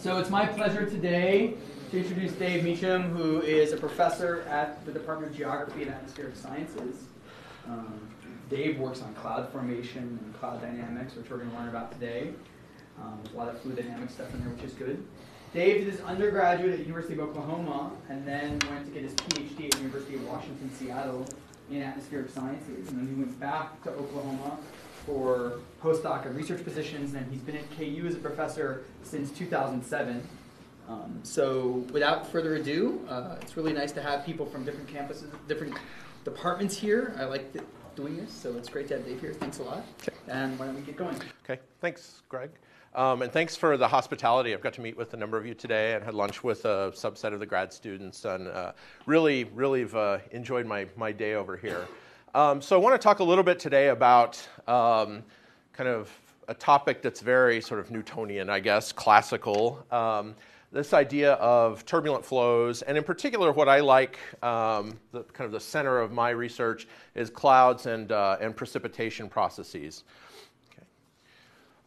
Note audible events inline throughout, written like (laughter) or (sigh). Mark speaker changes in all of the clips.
Speaker 1: So it's my pleasure today to introduce Dave Mechem, who is a professor at the Department of Geography and Atmospheric Sciences. Um, Dave works on cloud formation and cloud dynamics, which we're going to learn about today. Um, a lot of fluid dynamic stuff in there, which is good. Dave did his undergraduate at University of Oklahoma and then went to get his PhD at University of Washington, Seattle in atmospheric sciences. And then he went back to Oklahoma for postdoc and research positions, and he's been at KU as a professor since 2007. Um, so without further ado, uh, it's really nice to have people from different campuses, different departments here. I like the, doing this, so it's great to have Dave here. Thanks a lot.
Speaker 2: Okay.
Speaker 1: And why don't we get going?
Speaker 2: Okay, thanks, Greg. Um, and thanks for the hospitality. I've got to meet with a number of you today and had lunch with a subset of the grad students and uh, really, really have uh, enjoyed my, my day over here. Um, so I want to talk a little bit today about um, kind of a topic that's very sort of Newtonian, I guess, classical. Um, this idea of turbulent flows, and in particular, what I like, um, the kind of the center of my research, is clouds and, uh, and precipitation processes.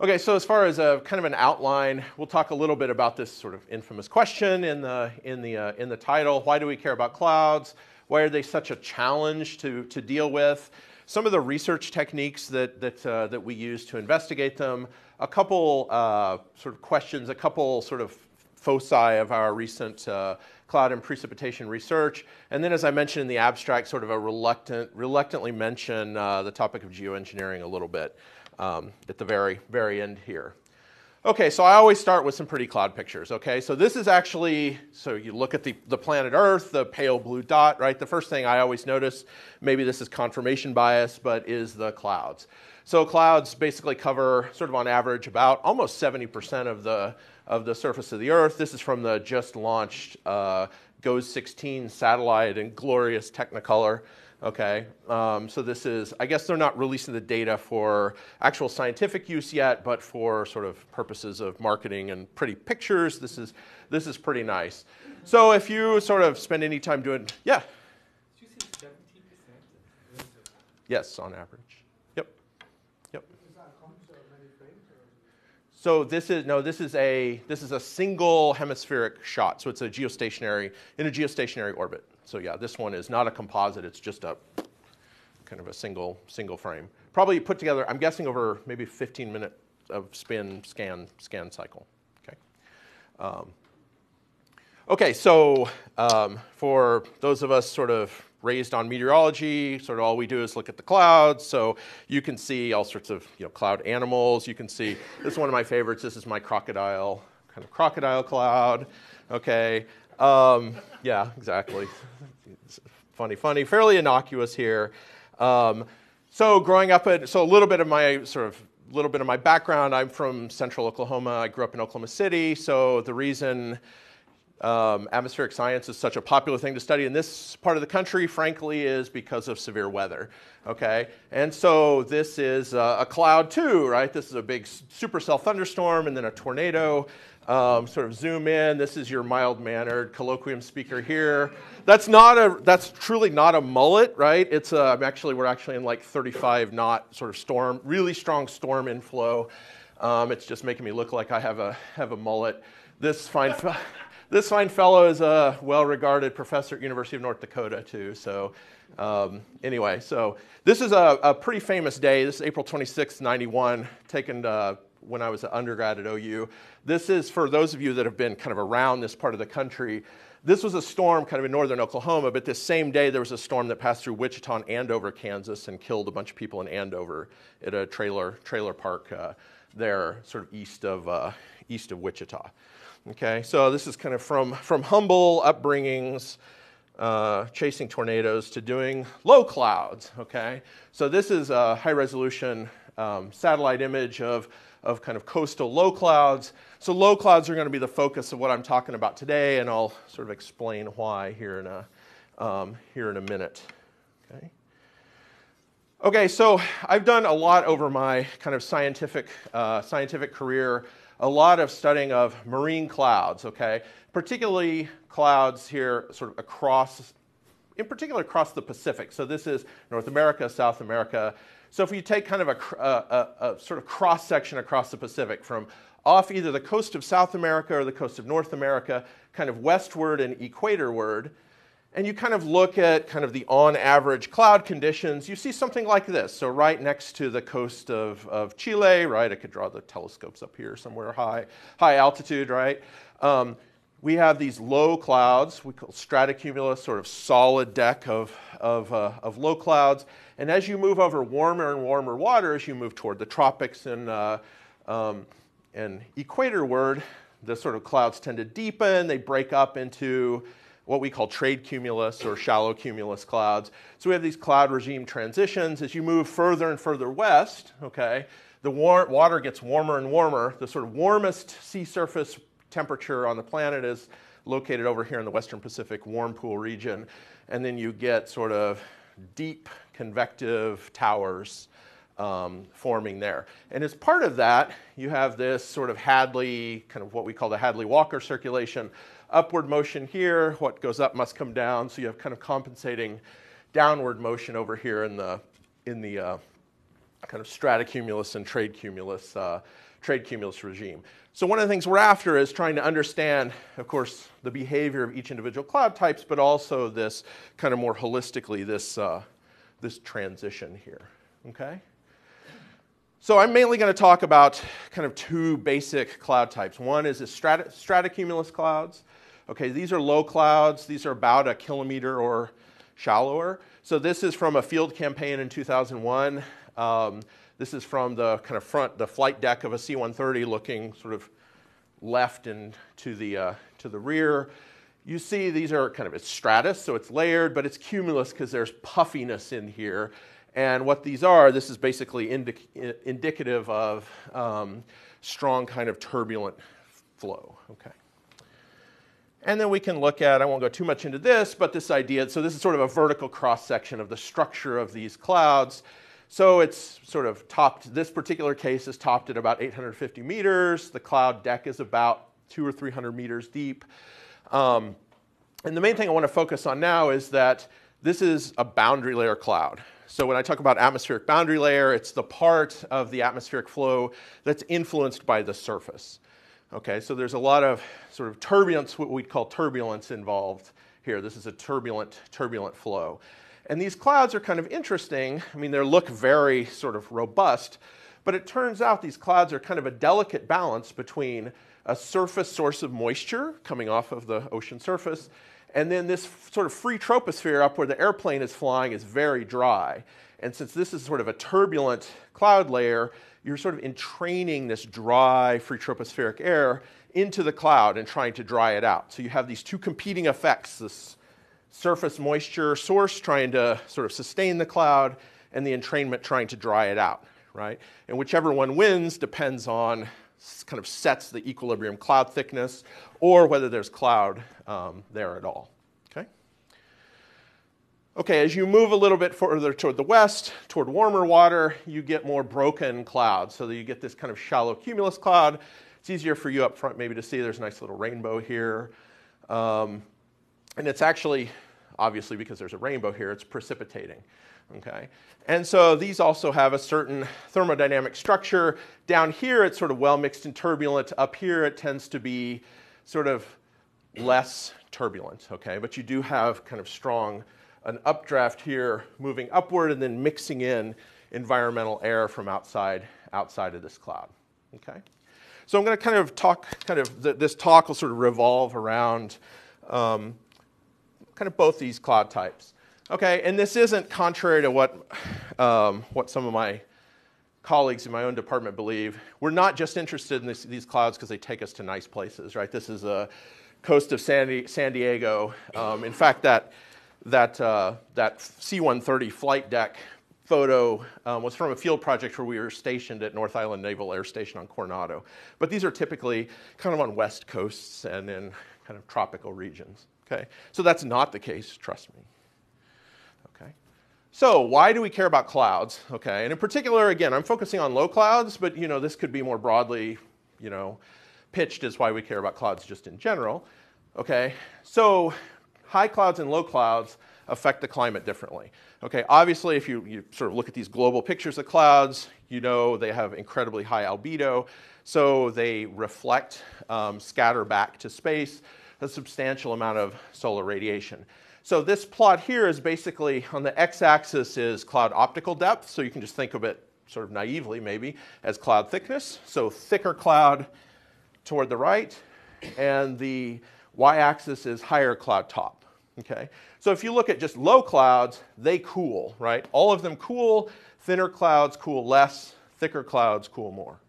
Speaker 2: Okay, so as far as a kind of an outline, we'll talk a little bit about this sort of infamous question in the, in the, uh, in the title. Why do we care about clouds? Why are they such a challenge to, to deal with? Some of the research techniques that, that, uh, that we use to investigate them, a couple uh, sort of questions, a couple sort of foci of our recent uh, cloud and precipitation research. And then, as I mentioned in the abstract, sort of a reluctant, reluctantly mention uh, the topic of geoengineering a little bit um, at the very, very end here. Okay, so I always start with some pretty cloud pictures, okay? So this is actually, so you look at the, the planet Earth, the pale blue dot, right? The first thing I always notice, maybe this is confirmation bias, but is the clouds. So clouds basically cover, sort of on average, about almost 70% of the, of the surface of the Earth. This is from the just launched uh, GOES 16 satellite in glorious Technicolor. Okay, um, so this is, I guess they're not releasing the data for actual scientific use yet, but for sort of purposes of marketing and pretty pictures, this is, this is pretty nice. So if you sort of spend any time doing, yeah? Yes, on average. Yep. Yep. So this is no, this is a this is a single hemispheric shot. So it's a geostationary in a geostationary orbit. So yeah, this one is not a composite. It's just a kind of a single single frame. Probably put together. I'm guessing over maybe 15 minute of spin scan scan cycle. Okay. Um, okay. So um, for those of us sort of raised on meteorology, sort of all we do is look at the clouds. So you can see all sorts of you know cloud animals. You can see this is one of my favorites. This is my crocodile kind of crocodile cloud. Okay. Um, yeah, exactly. funny, funny, fairly innocuous here. Um, so growing up, at, so a little bit of my sort of little bit of my background. I'm from Central Oklahoma. I grew up in Oklahoma City. So the reason um, atmospheric science is such a popular thing to study in this part of the country, frankly, is because of severe weather. Okay, and so this is a cloud too, right? This is a big supercell thunderstorm and then a tornado. Um, sort of zoom in. This is your mild-mannered colloquium speaker here. That's not a. That's truly not a mullet, right? It's a. I'm actually. We're actually in like 35 knot sort of storm, really strong storm inflow. Um, it's just making me look like I have a have a mullet. This fine. this fine fellow is a well-regarded professor at University of North Dakota too. So um, anyway, so this is a, a, pretty famous day. This is April 26, 91, taken uh, when I was an undergrad at OU. This is for those of you that have been kind of around this part of the country. This was a storm kind of in northern Oklahoma, but this same day there was a storm that passed through Wichita and Andover, Kansas, and killed a bunch of people in Andover at a trailer trailer park uh, there, sort of east of uh, east of Wichita. Okay, so this is kind of from from humble upbringings. Uh, chasing tornadoes to doing low clouds. Okay, so this is a high resolution um, satellite image of of kind of coastal low clouds. So low clouds are going to be the focus of what I'm talking about today, and I'll sort of explain why here in a, um, here in a minute. Okay. Okay, so I've done a lot over my kind of scientific, uh, scientific career, a lot of studying of marine clouds, okay? Particularly clouds here sort of across, in particular across the Pacific. So this is North America, South America, so if you take kind of a, a, a sort of cross section across the Pacific from off either the coast of South America or the coast of North America, kind of westward and equatorward. And you kind of look at kind of the on average cloud conditions, you see something like this. So, right next to the coast of, of Chile, right? I could draw the telescopes up here somewhere high, high altitude, right? Um, we have these low clouds, we call stratocumulus, sort of solid deck of, of, uh, of low clouds. And as you move over warmer and warmer water, as you move toward the tropics and, uh, um, and equatorward, the sort of clouds tend to deepen, they break up into what we call trade cumulus or shallow cumulus clouds. So we have these cloud regime transitions. As you move further and further west, okay, the war- water gets warmer and warmer. The sort of warmest sea surface temperature on the planet is located over here in the Western Pacific warm pool region. And then you get sort of deep convective towers um, forming there. And as part of that, you have this sort of Hadley, kind of what we call the Hadley Walker circulation. Upward motion here, what goes up must come down. So you have kind of compensating downward motion over here in the, in the uh, kind of stratocumulus and trade cumulus, uh, trade cumulus regime. So one of the things we're after is trying to understand, of course, the behavior of each individual cloud types, but also this kind of more holistically, this, uh, this transition here, okay? So I'm mainly going to talk about kind of two basic cloud types. One is the strat- stratocumulus clouds. Okay, these are low clouds. These are about a kilometer or shallower. So this is from a field campaign in 2001. Um, this is from the kind of front, the flight deck of a C-130 looking sort of left and to the, uh, to the rear. You see these are kind of, it's stratus, so it's layered, but it's cumulus because there's puffiness in here. And what these are, this is basically indic- indicative of um, strong kind of turbulent flow, okay? And then we can look at, I won't go too much into this, but this idea, so this is sort of a vertical cross section of the structure of these clouds. So it's sort of topped, this particular case is topped at about 850 meters. The cloud deck is about two or 300 meters deep. Um, and the main thing I want to focus on now is that this is a boundary layer cloud. So when I talk about atmospheric boundary layer, it's the part of the atmospheric flow that's influenced by the surface. Okay, so there's a lot of sort of turbulence, what we'd call turbulence involved here. This is a turbulent, turbulent flow. And these clouds are kind of interesting. I mean, they look very sort of robust, but it turns out these clouds are kind of a delicate balance between a surface source of moisture coming off of the ocean surface, and then this sort of free troposphere up where the airplane is flying is very dry. And since this is sort of a turbulent cloud layer, you're sort of entraining this dry free tropospheric air into the cloud and trying to dry it out. So you have these two competing effects this surface moisture source trying to sort of sustain the cloud, and the entrainment trying to dry it out, right? And whichever one wins depends on kind of sets the equilibrium cloud thickness or whether there's cloud um, there at all. Okay? Okay, as you move a little bit further toward the west, toward warmer water, you get more broken clouds. So you get this kind of shallow cumulus cloud. It's easier for you up front maybe to see. There's a nice little rainbow here. Um, and it's actually, obviously, because there's a rainbow here, it's precipitating. Okay? And so these also have a certain thermodynamic structure. Down here, it's sort of well mixed and turbulent. Up here, it tends to be sort of less turbulent. Okay? But you do have kind of strong, an updraft here moving upward and then mixing in environmental air from outside, outside of this cloud. Okay? So I'm going to kind of talk, kind of, this talk will sort of revolve around um, kind of both these cloud types. Okay, and this isn't contrary to what, um, what some of my colleagues in my own department believe. We're not just interested in this, these clouds because they take us to nice places, right? This is a coast of San, San Diego. Um, in fact, that, that, uh, that C-130 flight deck photo um, was from a field project where we were stationed at North Island Naval Air Station on Coronado. But these are typically kind of on west coasts and in kind of tropical regions. Okay? So that's not the case, trust me. So why do we care about clouds? Okay, and in particular, again, I'm focusing on low clouds, but you know, this could be more broadly, you know, pitched as why we care about clouds just in general. Okay, so high clouds and low clouds affect the climate differently. Okay, obviously, if you, you sort of look at these global pictures of clouds, you know they have incredibly high albedo, so they reflect, um, scatter back to space a substantial amount of solar radiation. So this plot here is basically on the x-axis is cloud optical depth, so you can just think of it sort of naively maybe as cloud thickness. So thicker cloud toward the right, and the y-axis is higher cloud top. Okay, so if you look at just low clouds, they cool, right? All of them cool. Thinner clouds cool less. Thicker clouds cool more.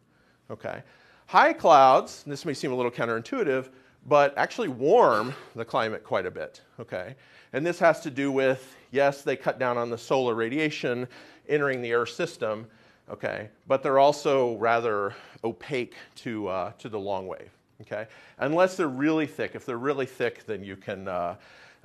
Speaker 2: Okay, high clouds. This may seem a little counterintuitive, but actually warm the climate quite a bit. Okay, and this has to do with yes, they cut down on the solar radiation entering the Earth system. Okay, but they're also rather opaque to uh, to the long wave okay? Unless they're really thick. If they're really thick, then you can, uh,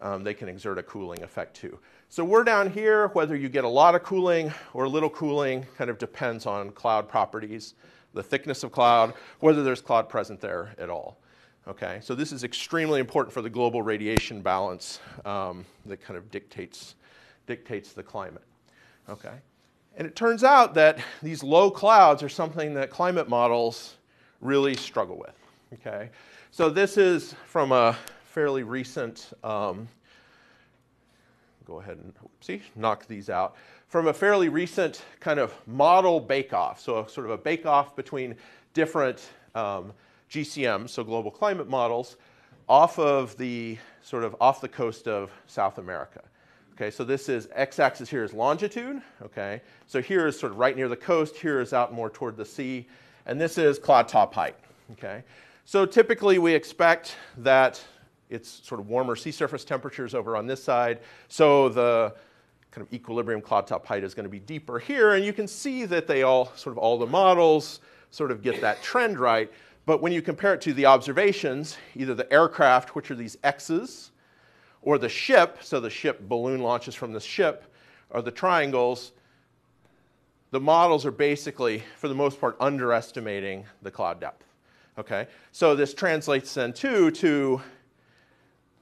Speaker 2: um, they can exert a cooling effect too. So we're down here, whether you get a lot of cooling or a little cooling kind of depends on cloud properties, the thickness of cloud, whether there's cloud present there at all. Okay, so this is extremely important for the global radiation balance um, that kind of dictates, dictates the climate. Okay, and it turns out that these low clouds are something that climate models really struggle with. Okay, so this is from a fairly recent. Um, go ahead and see, knock these out. From a fairly recent kind of model bake-off, so sort of a bake-off between different um, GCMs, so global climate models, off of the sort of off the coast of South America. Okay, so this is x-axis here is longitude. Okay, so here is sort of right near the coast. Here is out more toward the sea, and this is cloud top height. Okay, so typically we expect that it's sort of warmer sea surface temperatures over on this side. So the kind of equilibrium cloud top height is going to be deeper here. And you can see that they all, sort of all the models, sort of get that trend right. But when you compare it to the observations, either the aircraft, which are these X's, or the ship, so the ship balloon launches from the ship, or the triangles, the models are basically, for the most part, underestimating the cloud depth. Okay, so this translates then too to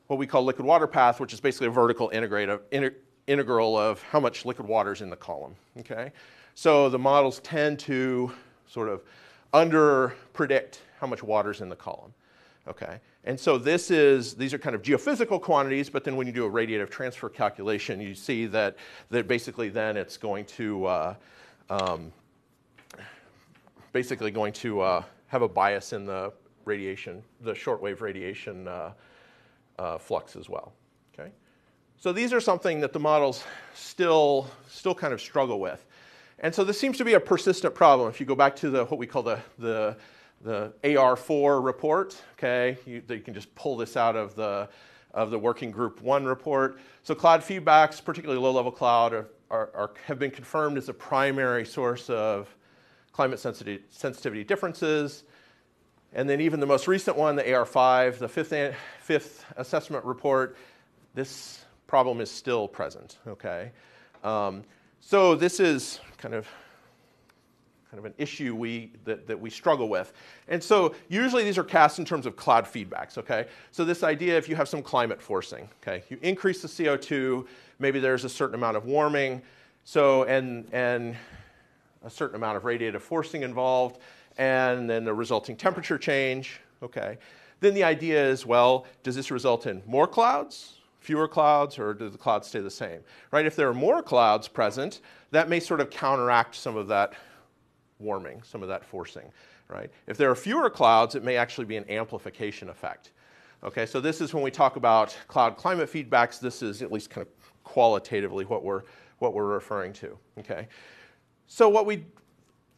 Speaker 2: what we call liquid water path, which is basically a vertical integral of how much liquid water is in the column. Okay, so the models tend to sort of under predict how much water is in the column. Okay, and so this is these are kind of geophysical quantities, but then when you do a radiative transfer calculation, you see that that basically then it's going to uh, um, basically going to uh, have a bias in the radiation, the shortwave radiation uh, uh, flux as well. Okay, so these are something that the models still still kind of struggle with, and so this seems to be a persistent problem. If you go back to the what we call the the the AR4 report, okay, you, you can just pull this out of the of the working group one report. So cloud feedbacks, particularly low-level cloud, are, are, are, have been confirmed as a primary source of climate sensitivity, sensitivity differences. And then even the most recent one, the AR5, the fifth, fifth assessment report, this problem is still present, okay? Um, so this is kind of kind of an issue we, that, that we struggle with. And so usually these are cast in terms of cloud feedbacks, okay? So this idea, if you have some climate forcing, okay, you increase the CO2, maybe there's a certain amount of warming, so, and, and a certain amount of radiative forcing involved, and then the resulting temperature change. Okay. Then the idea is, well, does this result in more clouds, fewer clouds, or do the clouds stay the same? Right? If there are more clouds present, that may sort of counteract some of that warming, some of that forcing. Right? If there are fewer clouds, it may actually be an amplification effect. Okay, so this is when we talk about cloud climate feedbacks, this is at least kind of qualitatively what we're, what we're referring to. Okay. So what we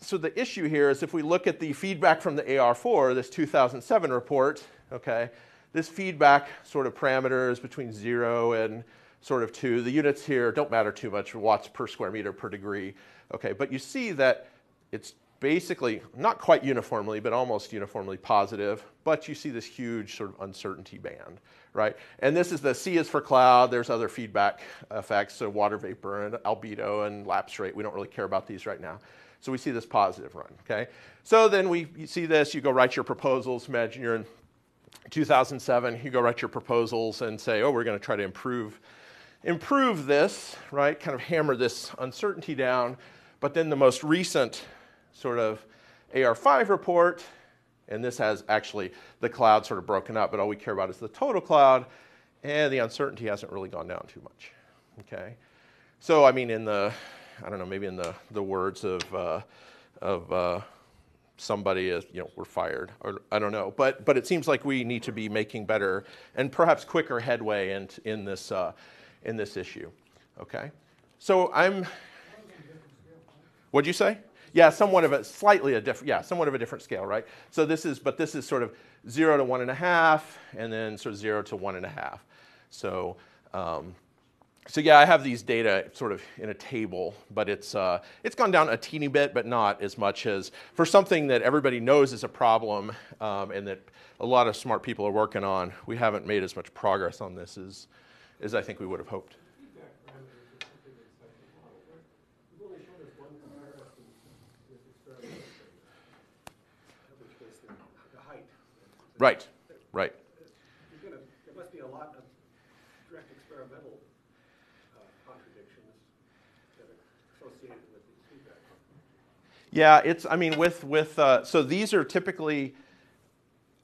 Speaker 2: so the issue here is if we look at the feedback from the AR4, this 2007 report, okay, this feedback sort of parameter is between zero and sort of two. The units here don't matter too much, watts per square meter per degree, okay, but you see that it's basically not quite uniformly, but almost uniformly positive, but you see this huge sort of uncertainty band, right? And this is the C is for cloud. There's other feedback effects, so water vapor and albedo and lapse rate. We don't really care about these right now. So we see this positive run, okay? So then we see this, you go write your proposals. Imagine you're in 2007, you go write your proposals and say, oh, we're going to try to improve improve this, right, kind of hammer this uncertainty down. But then the most recent sort of AR5 report, and this has actually the cloud sort of broken up, but all we care about is the total cloud, and the uncertainty hasn't really gone down too much. Okay? So, I mean, in the, I don't know, maybe in the, the words of, uh, of uh, somebody, is, you know, we're fired, or I don't know. But, but it seems like we need to be making better and perhaps quicker headway in, in, this, uh, in this issue. Okay? So I'm, what'd you say? Yeah, somewhat of a slightly a different, yeah, somewhat of a different scale, right? So this is, but this is sort of zero to one and a half, and then sort of zero to one and a half. So, um, so yeah, I have these data sort of in a table, but it's, uh, it's gone down a teeny bit, but not as much as for something that everybody knows is a problem um, and that a lot of smart people are working on. We haven't made as much progress on this as, as I think we would have hoped. Right, right.
Speaker 3: Gonna, there must be a lot of direct experimental uh, contradictions that are associated with these feedback.
Speaker 2: Yeah, it's. I mean, with with uh, so these are typically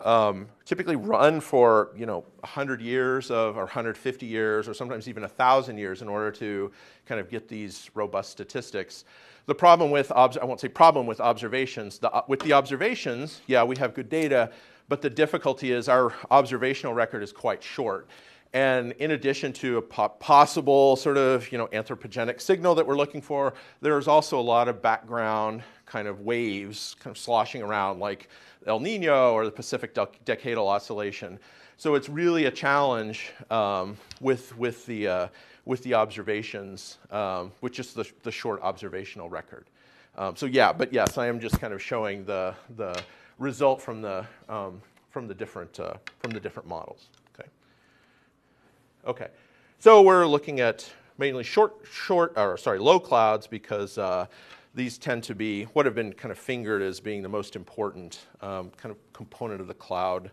Speaker 2: um, typically run for you know 100 years of or 150 years or sometimes even a 1,000 years in order to kind of get these robust statistics. The problem with obs- I won't say problem with observations. The, with the observations, yeah, we have good data, but the difficulty is our observational record is quite short. And in addition to a po- possible sort of you know anthropogenic signal that we're looking for, there's also a lot of background kind of waves kind of sloshing around like El Nino or the Pacific Decadal Oscillation. So it's really a challenge um, with, with, the, uh, with the observations, um, with just the, the short observational record. Um, so yeah, but yes, I am just kind of showing the, the result from the, um, from the, different, uh, from the different models. Okay. Okay. So we're looking at mainly short, short, or sorry, low clouds because uh, these tend to be what have been kind of fingered as being the most important um, kind of component of the cloud,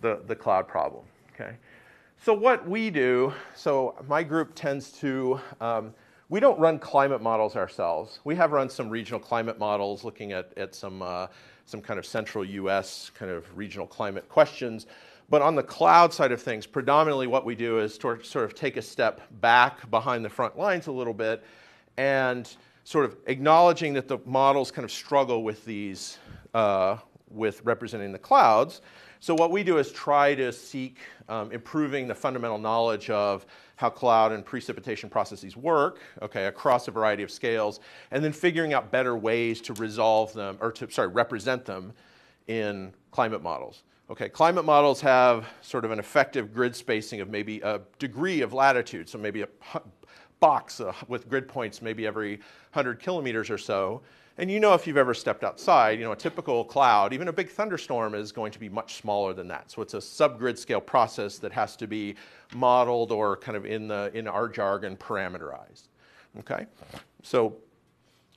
Speaker 2: the, the cloud problem. Okay. So what we do, so my group tends to, um, we don't run climate models ourselves. We have run some regional climate models looking at, at some, uh, some kind of central US kind of regional climate questions. But on the cloud side of things, predominantly what we do is to sort of take a step back behind the front lines a little bit and sort of acknowledging that the models kind of struggle with these, uh, with representing the clouds. So what we do is try to seek um, improving the fundamental knowledge of how cloud and precipitation processes work, okay, across a variety of scales, and then figuring out better ways to resolve them, or to, sorry, represent them in climate models. Okay, climate models have sort of an effective grid spacing of maybe a degree of latitude, so maybe a box uh, with grid points maybe every 100 kilometers or so. And you know if you've ever stepped outside, you know, a typical cloud, even a big thunderstorm is going to be much smaller than that. So it's a subgrid scale process that has to be modeled or kind of in, the, in our jargon parameterized. Okay? So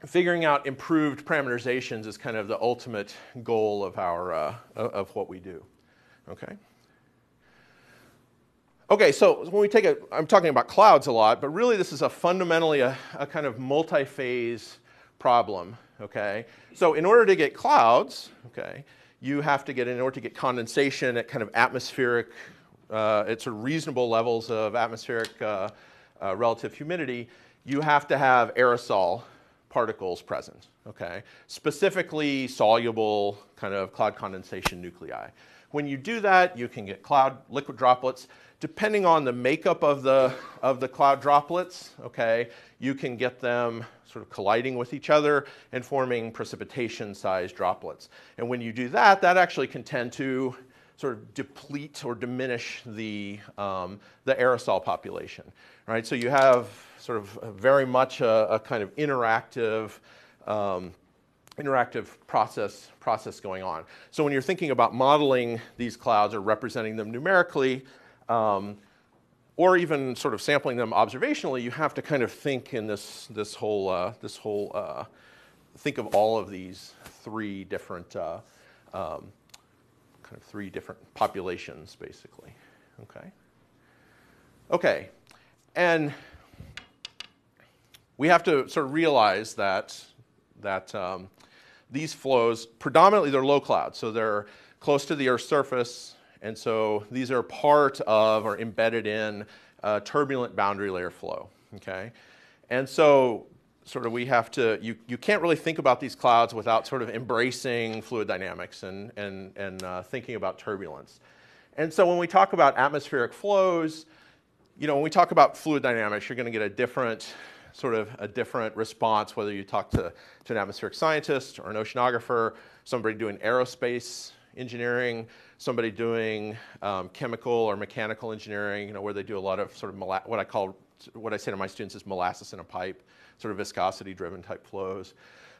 Speaker 2: figuring out improved parameterizations is kind of the ultimate goal of, our, uh, of what we do. Okay? Okay, so when we take a, I'm talking about clouds a lot, but really this is a fundamentally a, a kind of multi-phase problem, okay? So in order to get clouds, okay, you have to get, in order to get condensation at kind of atmospheric, uh, at sort of reasonable levels of atmospheric uh, uh, relative humidity, you have to have aerosol particles present, okay? Specifically soluble kind of cloud condensation nuclei. When you do that, you can get cloud liquid droplets. Depending on the makeup of the, of the cloud droplets, okay, you can get them sort of colliding with each other and forming precipitation-sized droplets. And when you do that, that actually can tend to sort of deplete or diminish the, um, the aerosol population, right? So you have sort of very much a, a kind of interactive um, interactive process, process going on. So when you're thinking about modeling these clouds or representing them numerically, um, or even sort of sampling them observationally, you have to kind of think in this, this whole, uh, this whole uh, think of all of these three different, uh, um, kind of three different populations, basically. Okay. Okay. And we have to sort of realize that, that um, these flows, predominantly they're low cloud, so they're close to the Earth's surface, and so these are part of or embedded in a turbulent boundary layer flow, okay? And so sort of we have to, you, you can't really think about these clouds without sort of embracing fluid dynamics and, and, and uh, thinking about turbulence. And so when we talk about atmospheric flows, you know, when we talk about fluid dynamics, you're going to get a different sort of a different response whether you talk to, to an atmospheric scientist or an oceanographer, somebody doing aerospace engineering, somebody doing um, chemical or mechanical engineering, you know, where they do a lot of sort of what I call, what I say to my students is molasses in a pipe, sort of viscosity driven type flows.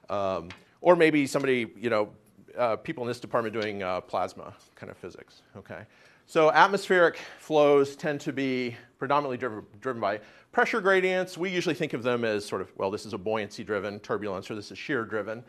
Speaker 2: Um, or maybe somebody, you know, uh, people in this department doing uh, plasma kind of physics, okay? So atmospheric flows tend to be predominantly driven, driven by pressure gradients. We usually think of them as sort of, well, this is a buoyancy driven turbulence or this is shear driven,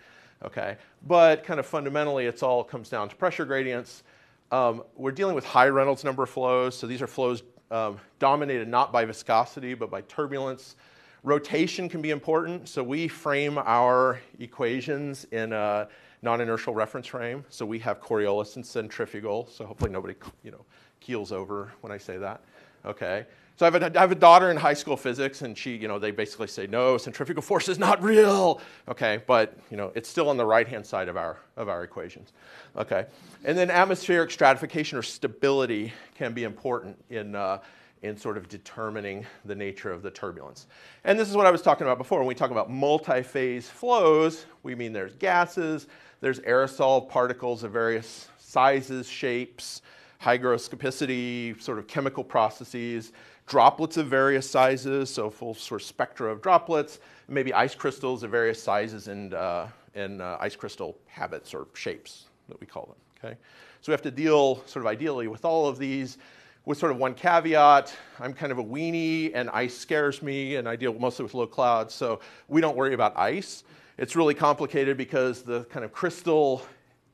Speaker 2: okay? But kind of fundamentally, it's all comes down to pressure gradients. Um, we're dealing with high Reynolds number flows. So these are flows um, dominated not by viscosity, but by turbulence. Rotation can be important. So we frame our equations in a non-inertial reference frame. So we have Coriolis and centrifugal. So hopefully nobody, you know, keels over when I say that. Okay. So I have, a, I have a daughter in high school physics, and she, you know, they basically say, no, centrifugal force is not real. Okay, but, you know, it's still on the right-hand side of our, of our equations. Okay, and then atmospheric stratification or stability can be important in, uh, in sort of determining the nature of the turbulence. And this is what I was talking about before. When we talk about multi-phase flows, we mean there's gases, there's aerosol particles of various sizes, shapes, hygroscopicity, sort of chemical processes, droplets of various sizes, so full sort of spectra of droplets, maybe ice crystals of various sizes and, uh, and uh, ice crystal habits or shapes that we call them. Okay, so we have to deal sort of ideally with all of these. With sort of one caveat, I'm kind of a weenie and ice scares me, and I deal mostly with low clouds, so we don't worry about ice. It's really complicated because the kind of crystal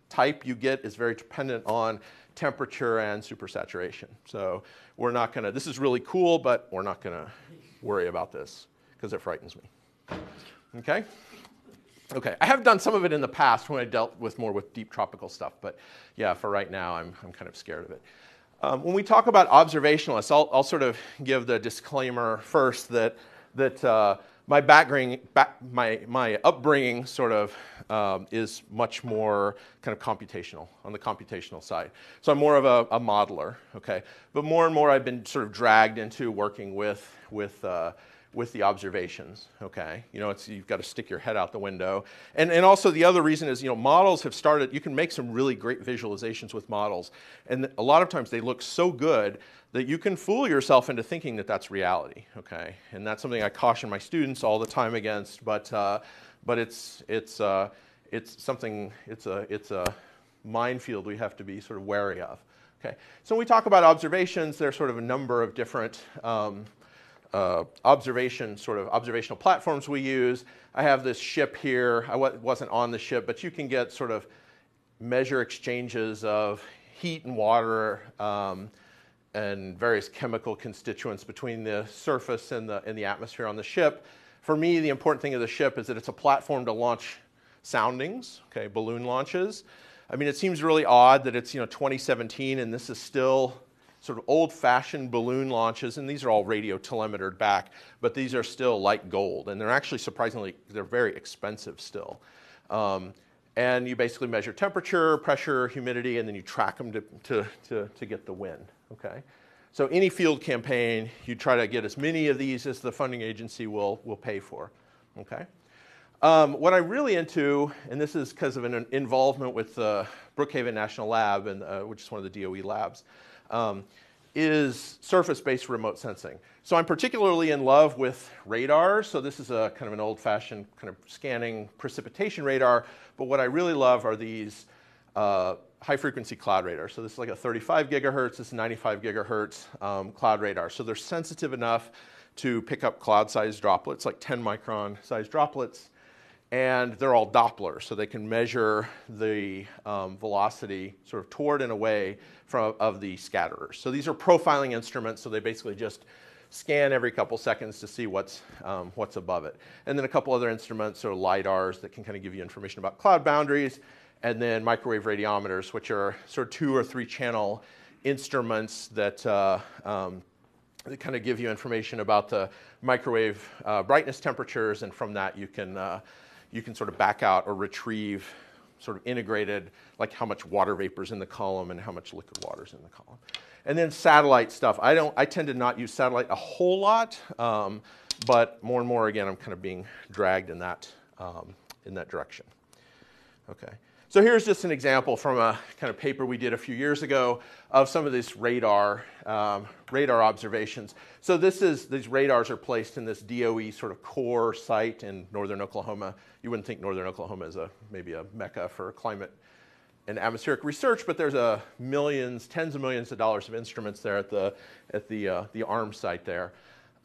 Speaker 2: type you get is very dependent on temperature and supersaturation. So we're not going to, this is really cool, but we're not going to worry about this because it frightens me. Okay? Okay, I have done some of it in the past when I dealt with more with deep tropical stuff, but yeah, for right now, I'm, I'm kind of scared of it. Um, when we talk about observationalists, I'll, I'll, sort of give the disclaimer first that, that uh, my background, back, my, my upbringing sort of um, is much more kind of computational, on the computational side. So I'm more of a, a, modeler, okay? But more and more I've been sort of dragged into working with, with, uh, with the observations, okay? You know, it's, you've got to stick your head out the window. And, and also the other reason is, you know, models have started, you can make some really great visualizations with models. And a lot of times they look so good that you can fool yourself into thinking that that's reality, okay? And that's something I caution my students all the time against, but, uh, but it's, it's, uh, it's something, it's a, it's a minefield we have to be sort of wary of. Okay, so when we talk about observations, there's sort of a number of different um, uh, observation, sort of observational platforms we use. I have this ship here. I w- wasn't on the ship, but you can get sort of measure exchanges of heat and water um, and various chemical constituents between the surface and the, and the atmosphere on the ship. For me, the important thing of the ship is that it's a platform to launch soundings, okay, balloon launches. I mean, it seems really odd that it's, you know, 2017 and this is still sort of old-fashioned balloon launches, and these are all radio telemetered back, but these are still like gold, and they're actually surprisingly, they're very expensive still. Um, and you basically measure temperature, pressure, humidity, and then you track them to, to, to, to get the wind, okay? So any field campaign, you try to get as many of these as the funding agency will, will pay for, okay? Um, what I'm really into, and this is because of an involvement with uh, Brookhaven National Lab, and, uh, which is one of the DOE labs, um, is surface-based remote sensing. So I'm particularly in love with radar. So this is a kind of an old-fashioned kind of scanning precipitation radar. But what I really love are these uh, high-frequency cloud radar. So this is like a 35 gigahertz. This is 95 gigahertz um, cloud radar. So they're sensitive enough to pick up cloud-sized droplets, like 10 micron-sized droplets, and they're all Doppler, so they can measure the um, velocity sort of toward and away from, of the scatterers. So these are profiling instruments, so they basically just scan every couple seconds to see what's, um, what's above it. And then a couple other instruments, so LIDARs that can kind of give you information about cloud boundaries, and then microwave radiometers, which are sort of two or three channel instruments that, uh, um, that kind of give you information about the microwave uh, brightness temperatures, and from that you can, uh, you can sort of back out or retrieve sort of integrated, like how much water vapor is in the column and how much liquid water is in the column. And then satellite stuff. I don't. I tend to not use satellite a whole lot, um, but more and more again, I'm kind of being dragged in that um, in that direction. Okay. So here's just an example from a kind of paper we did a few years ago of some of these radar um, radar observations. So this is these radars are placed in this DOE sort of core site in northern Oklahoma. You wouldn't think northern Oklahoma is a maybe a mecca for climate and atmospheric research, but there's a millions, tens of millions of dollars of instruments there at the at the uh, the ARM site there.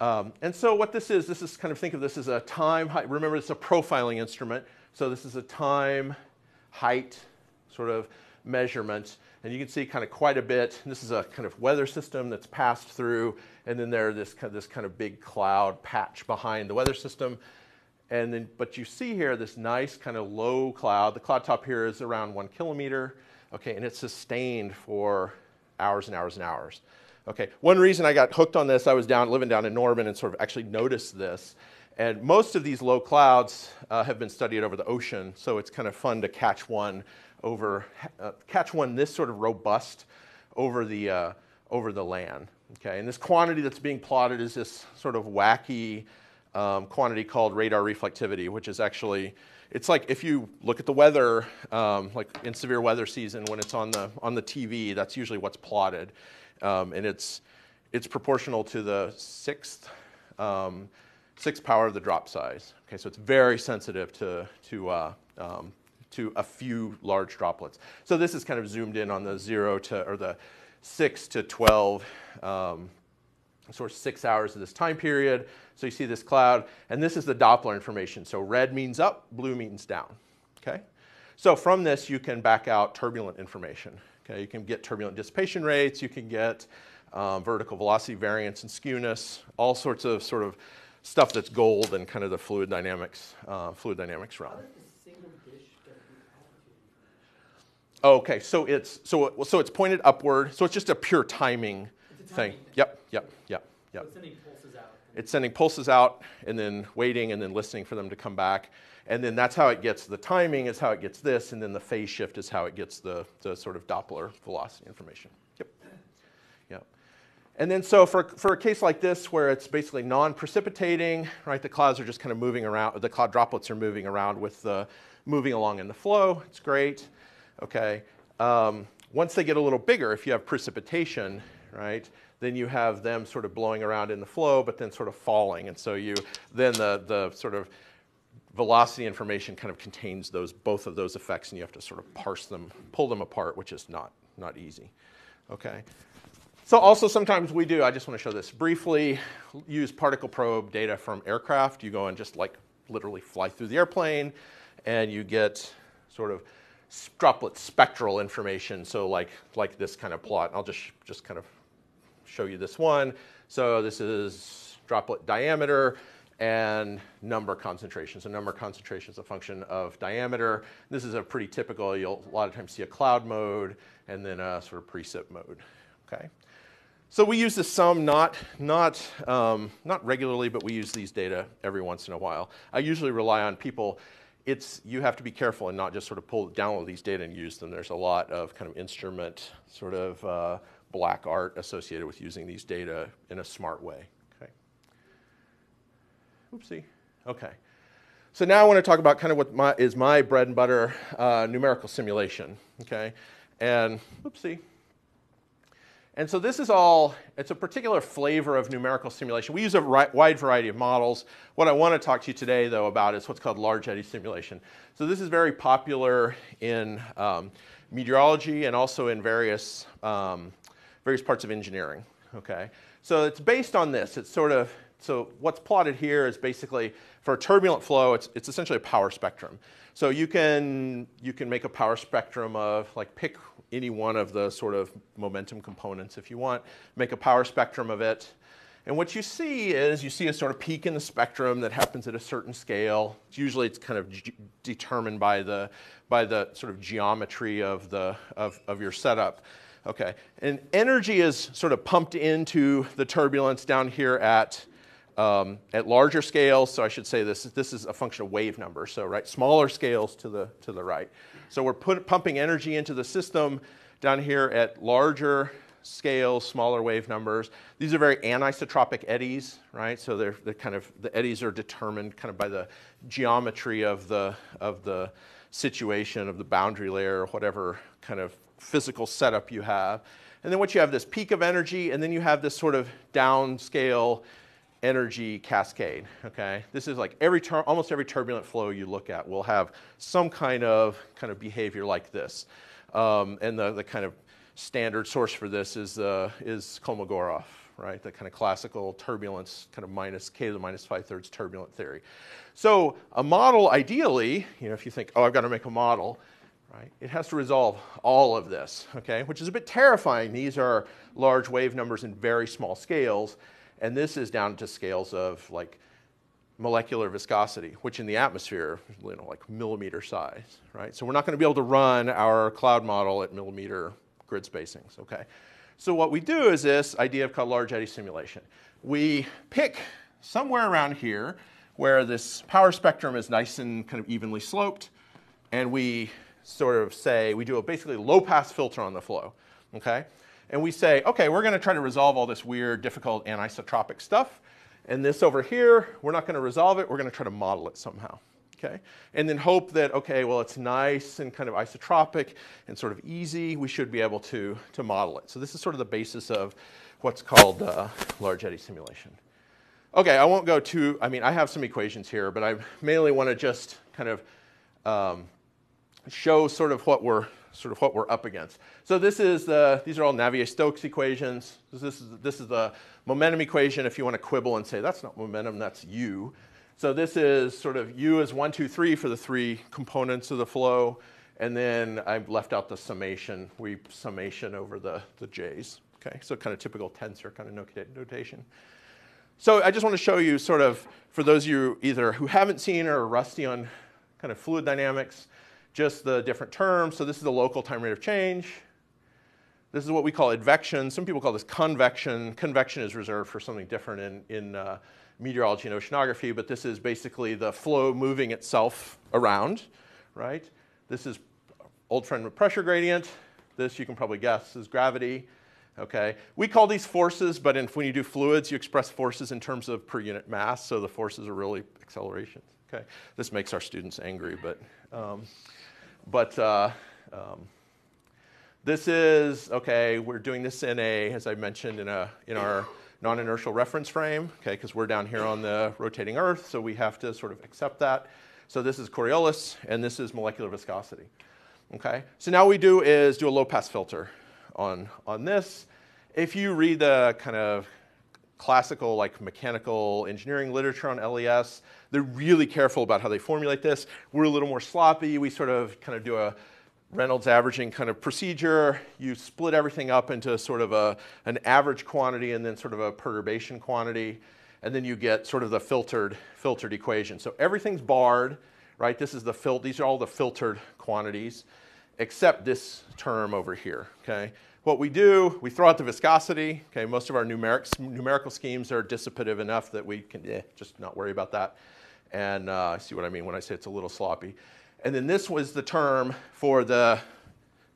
Speaker 2: Um, and so what this is, this is kind of think of this as a time. Remember, it's a profiling instrument. So this is a time height sort of measurement. And you can see kind of quite a bit. This is a kind of weather system that's passed through, and then there's this, this kind of big cloud patch behind the weather system. And then, but you see here this nice kind of low cloud. The cloud top here is around one kilometer, okay, and it's sustained for hours and hours and hours. Okay, one reason I got hooked on this, I was down living down in Norman and sort of actually noticed this and most of these low clouds uh, have been studied over the ocean, so it's kind of fun to catch one over, uh, catch one this sort of robust over the, uh, over the land. Okay, and this quantity that's being plotted is this sort of wacky um, quantity called radar reflectivity, which is actually, it's like if you look at the weather, um, like in severe weather season when it's on the, on the TV, that's usually what's plotted. Um, and it's, it's proportional to the sixth sixth power of the drop size. Okay, so it's very sensitive to, to, uh, um, to a few large droplets. So this is kind of zoomed in on the zero to, or the six to 12, um, sort of six hours of this time period. So you see this cloud, and this is the Doppler information. So red means up, blue means down. Okay? So from this, you can back out turbulent information. Okay, you can get turbulent dissipation rates, you can get um, vertical velocity variance and skewness, all sorts of sort of stuff that's gold and kind of the fluid dynamics, uh, fluid dynamics realm. Okay, so it's so so it's pointed upward. So it's just a pure timing,
Speaker 1: It's a
Speaker 2: thing.
Speaker 1: timing thing.
Speaker 2: Yep, yep, yep,
Speaker 1: So
Speaker 2: yep.
Speaker 1: it's sending pulses out.
Speaker 2: It's sending pulses out and then waiting and then listening for them to come back. And then that's how it gets the timing is how it gets this, and then the phase shift is how it gets the, the sort of Doppler velocity information. Yep. Yep. And then so for, for a case like this where it's basically non-precipitating, right, the clouds are just kind of moving around, the cloud droplets are moving around with the, moving along in the flow, it's great, okay. Um, once they get a little bigger, if you have precipitation, right, then you have them sort of blowing around in the flow, but then sort of falling. And so you, then the, the sort of velocity information kind of contains those, both of those effects, and you have to sort of parse them, pull them apart, which is not, not easy, okay. So also sometimes we do, I just want to show this briefly, use particle probe data from aircraft. You go and just like literally fly through the airplane and you get sort of droplet spectral information. So like, like this kind of plot. I'll just, just kind of show you this one. So this is droplet diameter and number concentration. So number concentration is a function of diameter. This is a pretty typical, you'll a lot of times see a cloud mode and then a sort of precip mode, okay? So we use this sum not, not, um, not regularly, but we use these data every once in a while. I usually rely on people. It's, you have to be careful and not just sort of pull, download these data and use them. There's a lot of kind of instrument sort of uh, black art associated with using these data in a smart way. Okay. Oopsie. Okay. So now I want to talk about kind of what my, is my bread and butter uh, numerical simulation. Okay. And oopsie. And so this is all, it's a particular flavor of numerical simulation. We use a wide variety of models. What I want to talk to you today, though, about is what's called large eddy simulation. So this is very popular in um, meteorology and also in various, um, various parts of engineering, okay? So it's based on this. It's sort of, so what's plotted here is basically, for a turbulent flow, it's, it's essentially a power spectrum. So you can, you can make a power spectrum of, like, pick any one of the sort of momentum components if you want, make a power spectrum of it, And what you see is you see a sort of peak in the spectrum that happens at a certain scale. Usually it's kind of determined by the, by the sort of geometry of, the, of, of your setup. Okay, and energy is sort of pumped into the turbulence down here at, um, at larger scales. So I should say this, this is a function of wave number. So right, smaller scales to the, to the right. So we're put, pumping energy into the system down here at larger scales, smaller wave numbers. These are very anisotropic eddies, right? So they're, they're kind of, the eddies are determined kind of by the geometry of the, of the situation, of the boundary layer, or whatever kind of physical setup you have. And then what you have this peak of energy, and then you have this sort of downscale energy cascade. Okay, this is like every tur- almost every turbulent flow you look at will have some kind of kind of behavior like this, um, and the, the kind of standard source for this is, uh, is Kolmogorov, right? The kind of classical turbulence, kind of minus k to the minus five thirds turbulent theory. So a model, ideally, you know, if you think, oh, I've got to make a model, right? It has to resolve all of this, okay? Which is a bit terrifying. These are large wave numbers in very small scales, and this is down to scales of like molecular viscosity, which in the atmosphere, you know, like millimeter size, right? So we're not going to be able to run our cloud model at millimeter grid spacings, okay? So what we do is this idea of called large eddy simulation. We pick somewhere around here where this power spectrum is nice and kind of evenly sloped, and we sort of say, we do a basically low pass filter on the flow, okay? And we say, okay, we're gonna try to resolve all this weird, difficult anisotropic stuff. And this over here, we're not gonna resolve it, we're gonna try to model it somehow okay? And then hope that, okay, well, it's nice and kind of isotropic and sort of easy. We should be able to, to model it. So this is sort of the basis of what's called uh, large eddy simulation. Okay, I won't go too, I mean, I have some equations here, but I mainly want to just kind of um, show sort of what we're sort of what we're up against. So this is the, these are all Navier-Stokes equations. This is, this is the momentum equation if you want to quibble and say that's not momentum, that's u. So this is sort of U is one, two, three for the three components of the flow. And then I've left out the summation. We summation over the, the J's. Okay, so kind of typical tensor kind of notation. So I just want to show you sort of, for those of you either who haven't seen or are rusty on kind of fluid dynamics, just the different terms. So this is the local time rate of change. This is what we call advection. Some people call this convection. Convection is reserved for something different in, in uh, meteorology and oceanography, but this is basically the flow moving itself around, right? This is old friend with pressure gradient. This you can probably guess is gravity. Okay, we call these forces, but in, when you do fluids, you express forces in terms of per unit mass, so the forces are really accelerations. Okay, this makes our students angry, but um, but uh, um, this is okay. We're doing this in a, as I mentioned, in a in our non-inertial reference frame, okay, because we're down here on the rotating Earth, so we have to sort of accept that. So this is Coriolis, and this is molecular viscosity. Okay, so now we do is do a low-pass filter on, on this. If you read the kind of classical, like mechanical engineering literature on LES, they're really careful about how they formulate this. We're a little more sloppy. We sort of kind of do a Reynolds averaging kind of procedure. You split everything up into sort of a, an average quantity and then sort of a perturbation quantity. And then you get sort of the filtered, filtered equation. So everything's barred, right? This is the fil- these are all the filtered quantities, except this term over here, okay? What we do, we throw out the viscosity. Okay, most of our numeric, numerical schemes are dissipative enough that we can eh, just not worry about that. And uh, see what I mean when I say it's a little sloppy. And then this was the term for the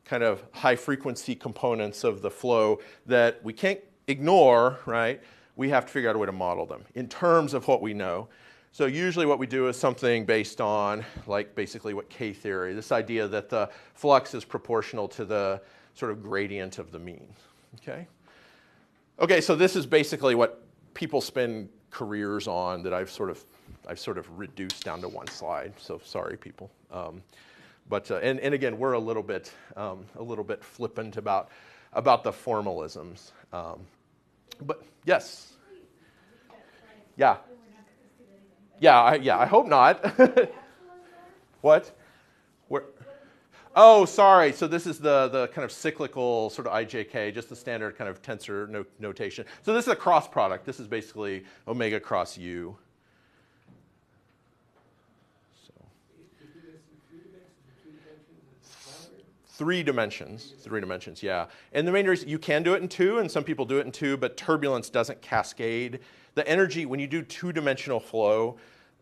Speaker 2: kind of high frequency components of the flow that we can't ignore, right? We have to figure out a way to model them in terms of what we know. So usually what we do is something based on like basically what K theory, this idea that the flux is proportional to the sort of gradient of the mean. Okay? Okay, so this is basically what people spend careers on that I've sort of I've sort of reduced down to one slide. So sorry, people. Um, but uh, and, and again, we're a little bit um, a little bit flippant about about the formalisms. Um, but yes, yeah, yeah, I, yeah. I hope not. (laughs) what? Where? Oh, sorry. So this is the, the kind of cyclical sort of IJK, just the standard kind of tensor no, notation. So this is a cross product. This is basically omega cross U. So three dimensions, three dimensions, yeah. And the main reason you can do it in two, and some people do it in two, but turbulence doesn't cascade. The energy, when you do two-dimensional flow,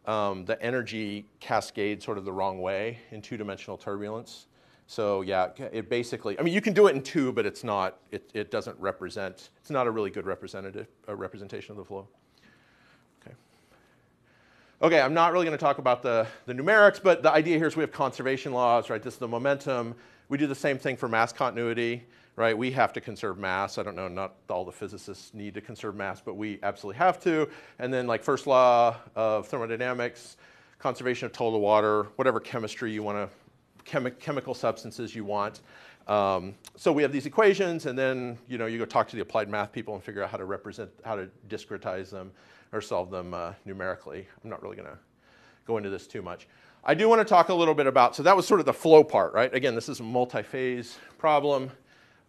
Speaker 2: um, the energy cascades sort of the wrong way in two-dimensional turbulence. So yeah, it basically, I mean, you can do it in two, but it's not, it, it doesn't represent, it's not a really good representative, uh, representation of the flow. Okay. Okay, I'm not really going to talk about the, the numerics, but the idea here is we have conservation laws, right? This is the momentum. We do the same thing for mass continuity, right? We have to conserve mass. I don't know, not all the physicists need to conserve mass, but we absolutely have to. And then like first law of thermodynamics, conservation of total water, whatever chemistry you want to chemi- chemical substances you want. Um, so we have these equations, and then you know you go talk to the applied math people and figure out how to represent, how to discretize them or solve them uh, numerically. I'm not really going to go into this too much. I do want to talk a little bit about, so that was sort of the flow part, right? Again, this is a multi-phase problem.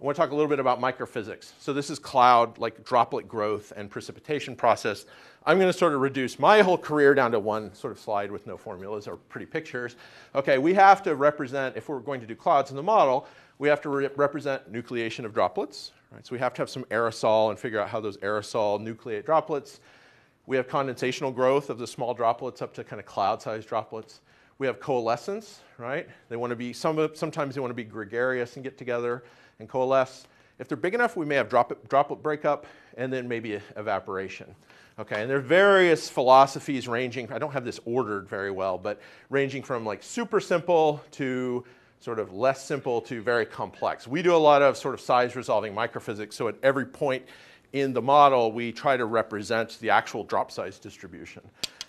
Speaker 2: I want to talk a little bit about microphysics. So this is cloud, like droplet growth and precipitation process. I'm going to sort of reduce my whole career down to one sort of slide with no formulas or pretty pictures. Okay, we have to represent, if we're going to do clouds in the model, we have to re- represent nucleation of droplets. Right? So we have to have some aerosol and figure out how those aerosol nucleate droplets. We have condensational growth of the small droplets up to kind of cloud-sized droplets. We have coalescence, right? They want to be, some, of sometimes they want to be gregarious and get together and coalesce. If they're big enough, we may have droplet, droplet breakup and then maybe evaporation. Okay, and there are various philosophies ranging, I don't have this ordered very well, but ranging from like super simple to sort of less simple to very complex. We do a lot of sort of size resolving microphysics, so at every point in the model, we try to represent the actual drop size distribution.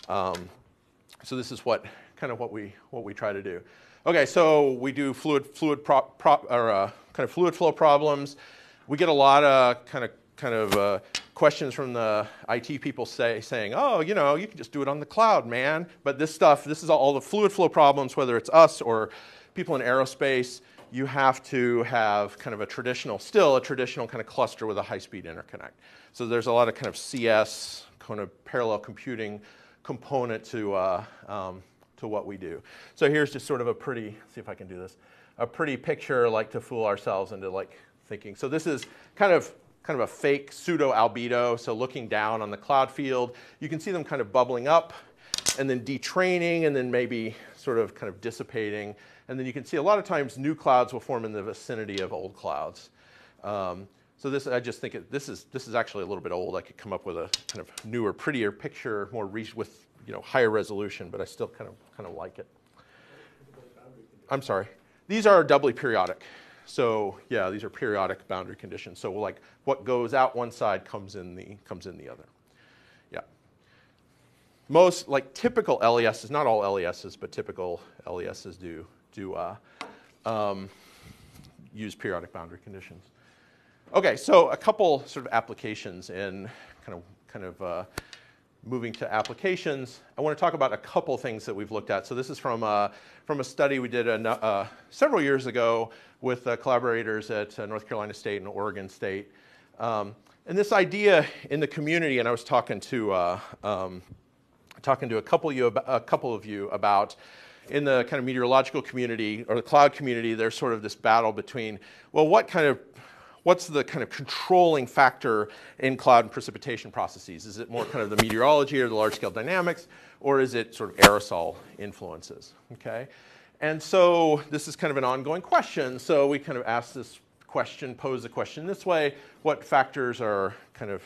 Speaker 2: Um, so this is what kind of what we what we try to do. Okay, so we do fluid fluid prop, prop or uh, kind of fluid flow problems. We get a lot of kind of kind of uh, questions from the IT people say, saying, oh, you know, you can just do it on the cloud, man. But this stuff, this is all the fluid flow problems, whether it's us or people in aerospace, you have to have kind of a traditional, still a traditional kind of cluster with a high-speed interconnect. So there's a lot of kind of CS, kind of parallel computing component to, uh, um, to what we do. So here's just sort of a pretty, see if I can do this, a pretty picture like to fool ourselves into like thinking. So this is kind of kind of a fake pseudo albedo. So looking down on the cloud field, you can see them kind of bubbling up and then detraining and then maybe sort of kind of dissipating. And then you can see a lot of times new clouds will form in the vicinity of old clouds. Um, so this, I just think it, this is this is actually a little bit old. I could come up with a kind of newer, prettier picture, more re- with you know higher resolution, but I still kind of kind of like it. I'm sorry. These are doubly periodic. So yeah, these are periodic boundary conditions. So like what goes out one side comes in the comes in the other. Yeah. Most like typical LESs, not all LESs, but typical LESs do do uh, um, use periodic boundary conditions. Okay, so a couple sort of applications in kind of kind of uh, moving to applications, I want to talk about a couple things that we've looked at. So this is from, uh, from a study we did a, uh, several years ago with uh, collaborators at uh, North Carolina State and Oregon State. Um, and this idea in the community, and I was talking to, uh, um, talking to a couple, you, a couple of you about in the kind of meteorological community or the cloud community, there's sort of this battle between, well, what kind of what's the kind of controlling factor in cloud and precipitation processes? Is it more kind of the meteorology or the large scale dynamics, or is it sort of aerosol influences? Okay? And so this is kind of an ongoing question. So we kind of ask this question, pose the question this way what factors are kind of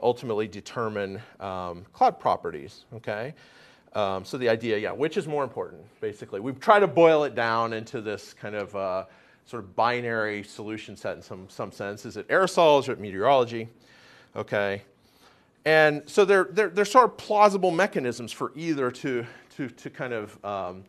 Speaker 2: ultimately determine um, cloud properties? Okay? Um, so the idea, yeah, which is more important, basically? We've tried to boil it down into this kind of uh, sort of binary solution set in some, some sense. Is it aerosols or meteorology? Okay. And so they're, they're, they're sort of plausible mechanisms for either to, to, to kind of um,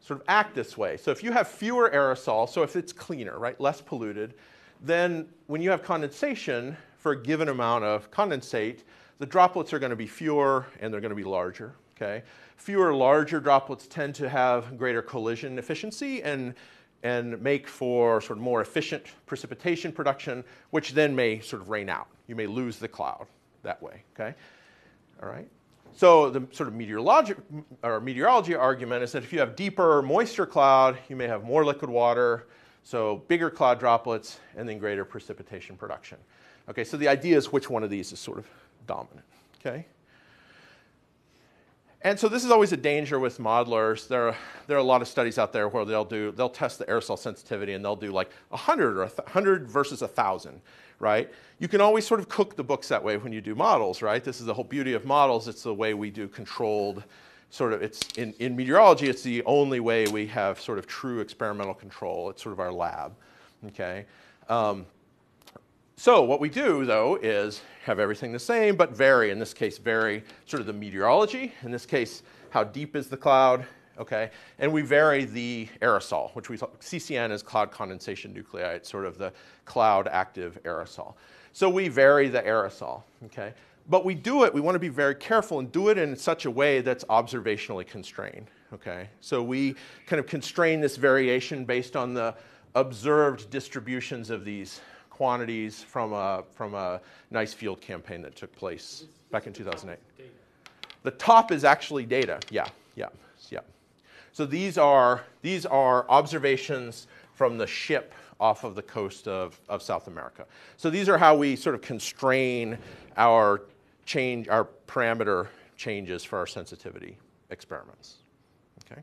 Speaker 2: sort of act this way. So if you have fewer aerosols, so if it's cleaner, right, less polluted, then when you have condensation for a given amount of condensate, the droplets are going to be fewer and they're going to be larger. Okay? Fewer larger droplets tend to have greater collision efficiency and and make for sort of more efficient precipitation production, which then may sort of rain out. You may lose the cloud that way, okay? All right? So the sort of meteorologic or meteorology argument is that if you have deeper, moisture cloud, you may have more liquid water, so bigger cloud droplets, and then greater precipitation production. Okay, so the idea is which one of these is sort of dominant, okay? And so this is always a danger with modelers. There are, there are a lot of studies out there where they'll do they'll test the aerosol sensitivity and they'll do like 100 or 100 versus 1,000, right? You can always sort of cook the books that way when you do models, right? This is the whole beauty of models. It's the way we do controlled sort of it's in, in meteorology it's the only way we have sort of true experimental control it's sort of our lab okay um, so what we do, though, is have everything the same, but vary. In this case, vary sort of the meteorology. In this case, how deep is the cloud? Okay, and we vary the aerosol, which we CCN is cloud condensation nuclei. It's sort of the cloud active aerosol. So we vary the aerosol. Okay, but we do it. We want to be very careful and do it in such a way that's observationally constrained. Okay, so we kind of constrain this variation based on the observed distributions of these quantities from a, from a nice field campaign that took place back in 2008. The top is actually data. Yeah, yeah, yeah. So these are, these are observations from the ship off of the coast of, of South America. So these are how we sort of constrain our change, our parameter changes for our sensitivity experiments. Okay.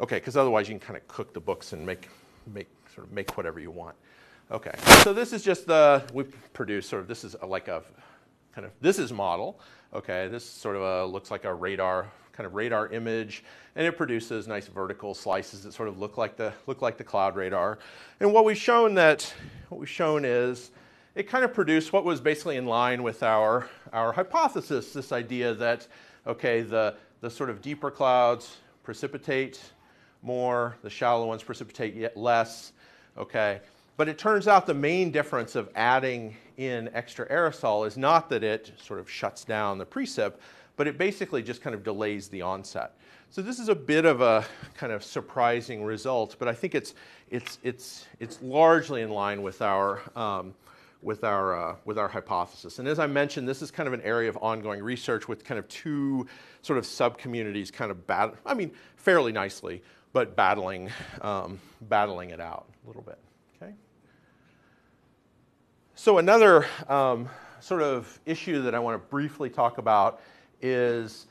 Speaker 2: Okay, because otherwise you can kind of cook the books and make, make, sort of make whatever you want. Okay, so this is just the, we produce sort of, this is a, like a kind of, this is model. Okay, this sort of a, looks like a radar, kind of radar image, and it produces nice vertical slices that sort of look like the, look like the cloud radar. And what we've shown that, what we've shown is, it kind of produced what was basically in line with our, our hypothesis, this idea that, okay, the, the sort of deeper clouds precipitate more, the shallow ones precipitate yet less, okay? But it turns out the main difference of adding in extra aerosol is not that it sort of shuts down the precip, but it basically just kind of delays the onset. So this is a bit of a kind of surprising result, but I think it's, it's, it's, it's largely in line with our, um, with, our, uh, with our hypothesis. And as I mentioned, this is kind of an area of ongoing research with kind of two sort of sub-communities kind of, bat- I mean, fairly nicely but battling, um, battling it out a little bit. Okay. So another um, sort of issue that I want to briefly talk about is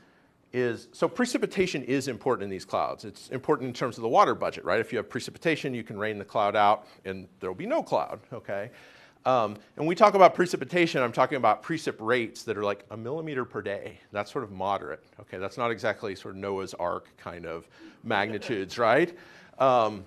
Speaker 2: is so precipitation is important in these clouds. It's important in terms of the water budget, right? If you have precipitation, you can rain the cloud out, and there will be no cloud. Okay. Um, and when we talk about precipitation, I'm talking about precip rates that are like a millimeter per day. That's sort of moderate. Okay, that's not exactly sort of Noah's Ark kind of magnitudes, (laughs) right? Um,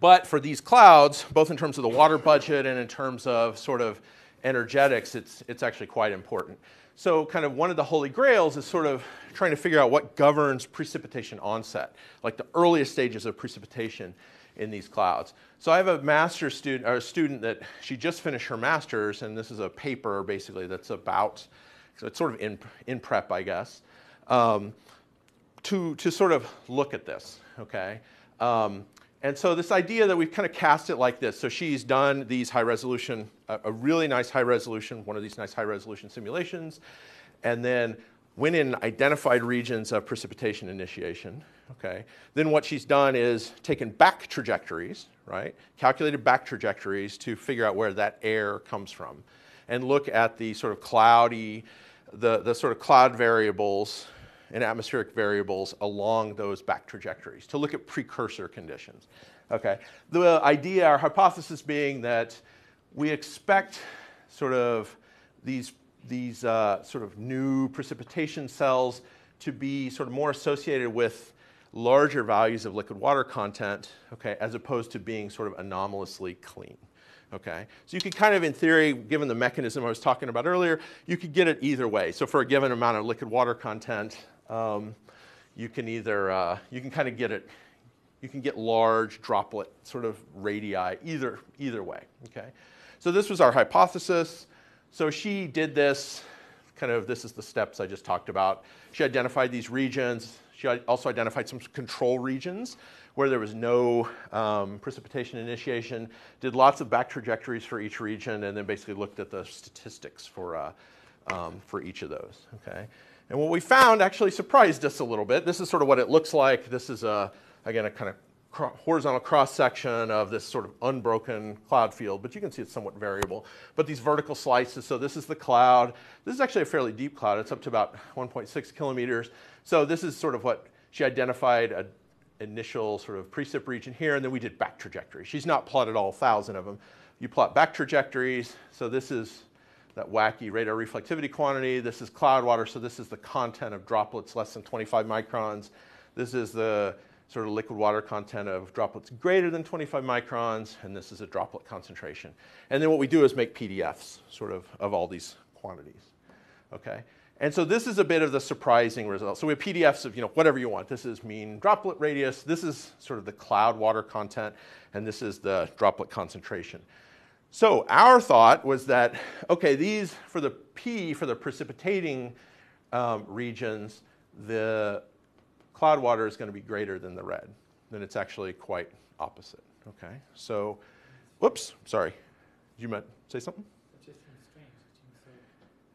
Speaker 2: but for these clouds, both in terms of the water budget and in terms of sort of energetics, it's, it's actually quite important. So, kind of one of the holy grails is sort of trying to figure out what governs precipitation onset, like the earliest stages of precipitation in these clouds. So I have a master's student, or a student that she just finished her master's, and this is a paper basically that's about, so it's sort of in, in prep, I guess, um, to, to sort of look at this, okay? Um, and so this idea that we've kind of cast it like this. So she's done these high resolution, a, a really nice high resolution, one of these nice high resolution simulations, and then went in identified regions of precipitation initiation. Okay. Then what she's done is taken back trajectories, right? Calculated back trajectories to figure out where that air comes from, and look at the sort of cloudy, the, the sort of cloud variables and atmospheric variables along those back trajectories to look at precursor conditions. Okay. The idea, our hypothesis being that we expect sort of these these uh, sort of new precipitation cells to be sort of more associated with larger values of liquid water content, okay, as opposed to being sort of anomalously clean. Okay, so you could kind of, in theory, given the mechanism I was talking about earlier, you could get it either way. So for a given amount of liquid water content, um, you can either uh, you can kind of get it, you can get large droplet sort of radii either either way. Okay, so this was our hypothesis. So she did this, kind of, this is the steps I just talked about. She identified these regions. She also identified some control regions where there was no um, precipitation initiation, did lots of back trajectories for each region, and then basically looked at the statistics for, uh, um, for each of those, okay? And what we found actually surprised us a little bit. This is sort of what it looks like. This is, a, again, a kind of horizontal cross section of this sort of unbroken cloud field, but you can see it's somewhat variable. But these vertical slices, so this is the cloud. This is actually a fairly deep cloud. It's up to about 1.6 kilometers. So this is sort of what she identified an initial sort of precip region here, and then we did back trajectories. She's not plotted all 1,000 of them. You plot back trajectories. So this is that wacky radar reflectivity quantity. This is cloud water, so this is the content of droplets less than 25 microns. This is the sort of liquid water content of droplets greater than 25 microns, and this is a droplet concentration. And then what we do is make PDFs, sort of, of all these quantities. Okay? And so this is a bit of the surprising result. So we have PDFs of, you know, whatever you want. This is mean droplet radius. This is sort of the cloud water content, and this is the droplet concentration. So our thought was that, okay, these, for the P, for the precipitating um, regions, the cloud water is going to be greater than the red. Then it's actually quite opposite, okay? So, whoops, sorry. Did you meant say something?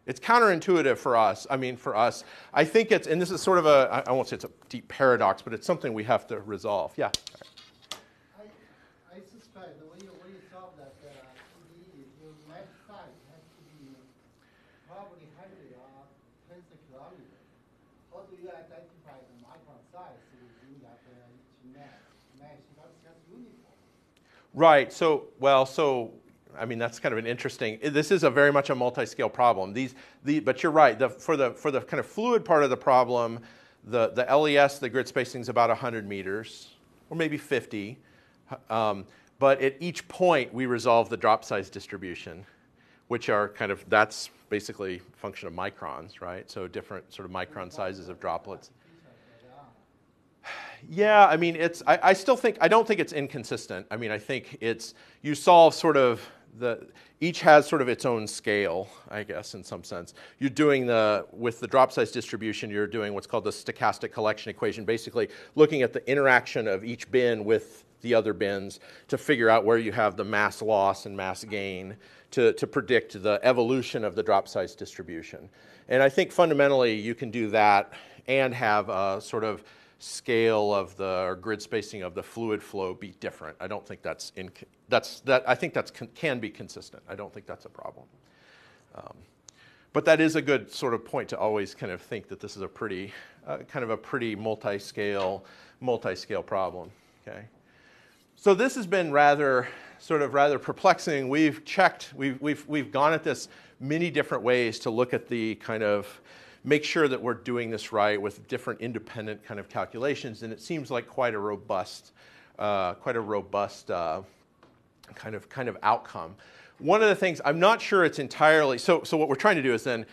Speaker 2: It's counterintuitive for us. I mean, for us, I think it's, and this is sort of a, I won't say it's a deep paradox, but it's something we have to resolve. Yeah.
Speaker 4: I, I suspect when you, when you solve that uh, PDE, your left side has to be probably 100 or 10 kilometers. How do you identify the micron size within that uh, each mesh? Mesh, that's just uniform.
Speaker 2: Right. So, well, so I mean, that's kind of an interesting. This is a very much a multi-scale problem. These, the, but you're right. The, for the for the kind of fluid part of the problem, the the LES, the grid spacing is about 100 meters, or maybe 50. Um, but at each point, we resolve the drop size distribution, which are kind of that's basically a function of microns, right? So different sort of micron sizes of droplets. Yeah, I mean, it's. I, I, still think I don't think it's inconsistent. I mean, I think it's you solve sort of the, each has sort of its own scale, I guess, in some sense. You're doing the, with the drop size distribution, you're doing what's called the stochastic collection equation, basically looking at the interaction of each bin with the other bins to figure out where you have the mass loss and mass gain to, to predict the evolution of the drop size distribution. And I think fundamentally you can do that and have a sort of scale of the grid spacing of the fluid flow be different. I don't think that's in, that's that I think that's can be consistent. I don't think that's a problem. Um, but that is a good sort of point to always kind of think that this is a pretty uh, kind of a pretty multi-scale multi-scale problem. Okay. So this has been rather sort of rather perplexing. We've checked, we've, we've, we've gone at this many different ways to look at the kind of make sure that we're doing this right with different independent kind of calculations, and it seems like quite a robust, uh, quite a robust uh, kind of kind of outcome. One of the things I'm not sure it's entirely so. So what we're trying to do is then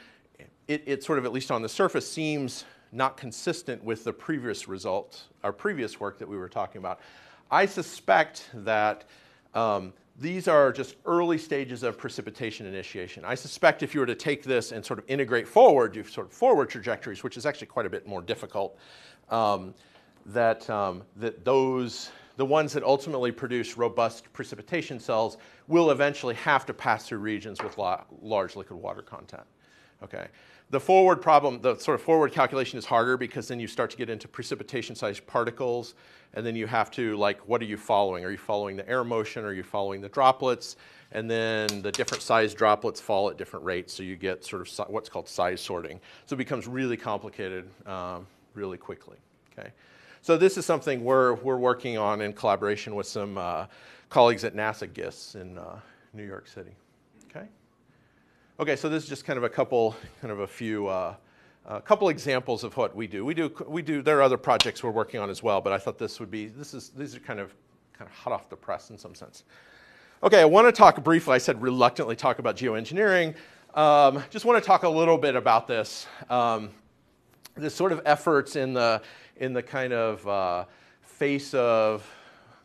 Speaker 2: it, it sort of at least on the surface seems not consistent with the previous results, our previous work that we were talking about. I suspect that um, these are just early stages of precipitation initiation. I suspect if you were to take this and sort of integrate forward, do sort of forward trajectories, which is actually quite a bit more difficult, um, that, um, that those, the ones that ultimately produce robust precipitation cells will eventually have to pass through regions with large liquid water content. Okay. The forward problem, the sort of forward calculation is harder because then you start to get into precipitation sized particles, and then you have to, like, what are you following? Are you following the air motion? Are you following the droplets? And then the different size droplets fall at different rates, so you get sort of what's called size sorting. So it becomes really complicated um, really quickly. Okay. So this is something we're, we're working on in collaboration with some uh, colleagues at NASA GISS in uh, New York City. Okay. Okay, so this is just kind of a couple, kind of a few, uh, a couple examples of what we do. We do, we do. There are other projects we're working on as well, but I thought this would be. This is these are kind of, kind of hot off the press in some sense. Okay, I want to talk briefly. I said reluctantly talk about geoengineering. Um, just want to talk a little bit about this. Um, this sort of efforts in the in the kind of uh, face of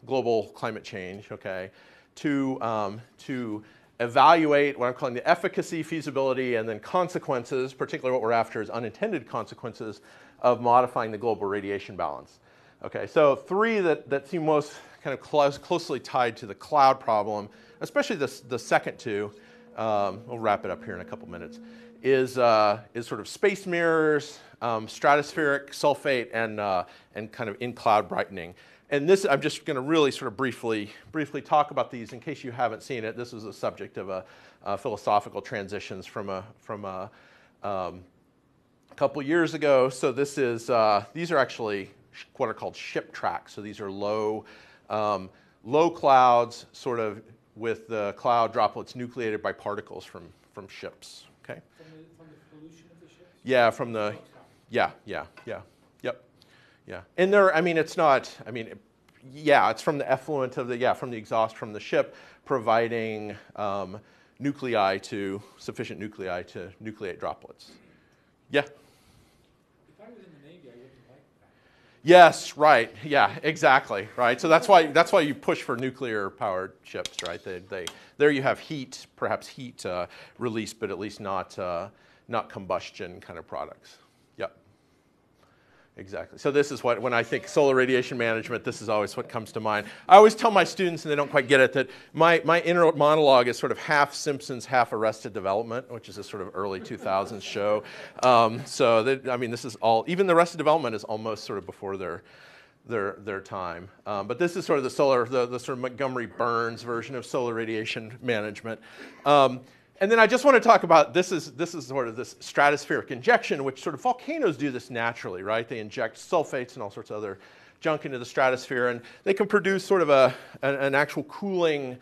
Speaker 2: global climate change. Okay, to um, to evaluate what I'm calling the efficacy, feasibility, and then consequences, particularly what we're after is unintended consequences of modifying the global radiation balance. Okay, so three that, that seem most kind of close, closely tied to the cloud problem, especially the, the second two, um, we'll wrap it up here in a couple minutes, is, uh, is sort of space mirrors, um, stratospheric sulfate, and, uh, and kind of in-cloud brightening. And this, I'm just going to really sort of briefly, briefly talk about these in case you haven't seen it. This is a subject of a, a Philosophical Transactions from a, from a um, couple years ago. So this is, uh, these are actually what are called ship tracks. So these are low, um, low clouds, sort of with the cloud droplets nucleated by particles from, from ships. Okay.
Speaker 5: From the, from the pollution of the ships?
Speaker 2: Yeah, from the, yeah, yeah, yeah, yeah. And there, I mean, it's not. I mean, yeah, it's from the effluent of the yeah, from the exhaust from the ship, providing um, nuclei to sufficient nuclei to nucleate droplets. Yeah.
Speaker 5: If I was in the Navy, I wouldn't like that.
Speaker 2: Yes, right. Yeah, exactly. Right. So that's why that's why you push for nuclear powered ships, right? They, they there you have heat, perhaps heat uh, release, but at least not uh, not combustion kind of products. Exactly. So this is what when I think solar radiation management, this is always what comes to mind. I always tell my students, and they don't quite get it, that my, my inner monologue is sort of half Simpsons, half Arrested Development, which is a sort of early 2000s show. Um, so that, I mean, this is all. Even the Arrested Development is almost sort of before their their their time. Um, but this is sort of the solar, the, the sort of Montgomery Burns version of solar radiation management. Um, and then I just want to talk about this is this is sort of this stratospheric injection, which sort of volcanoes do this naturally, right? They inject sulfates and all sorts of other junk into the stratosphere, and they can produce sort of a an, an actual cooling,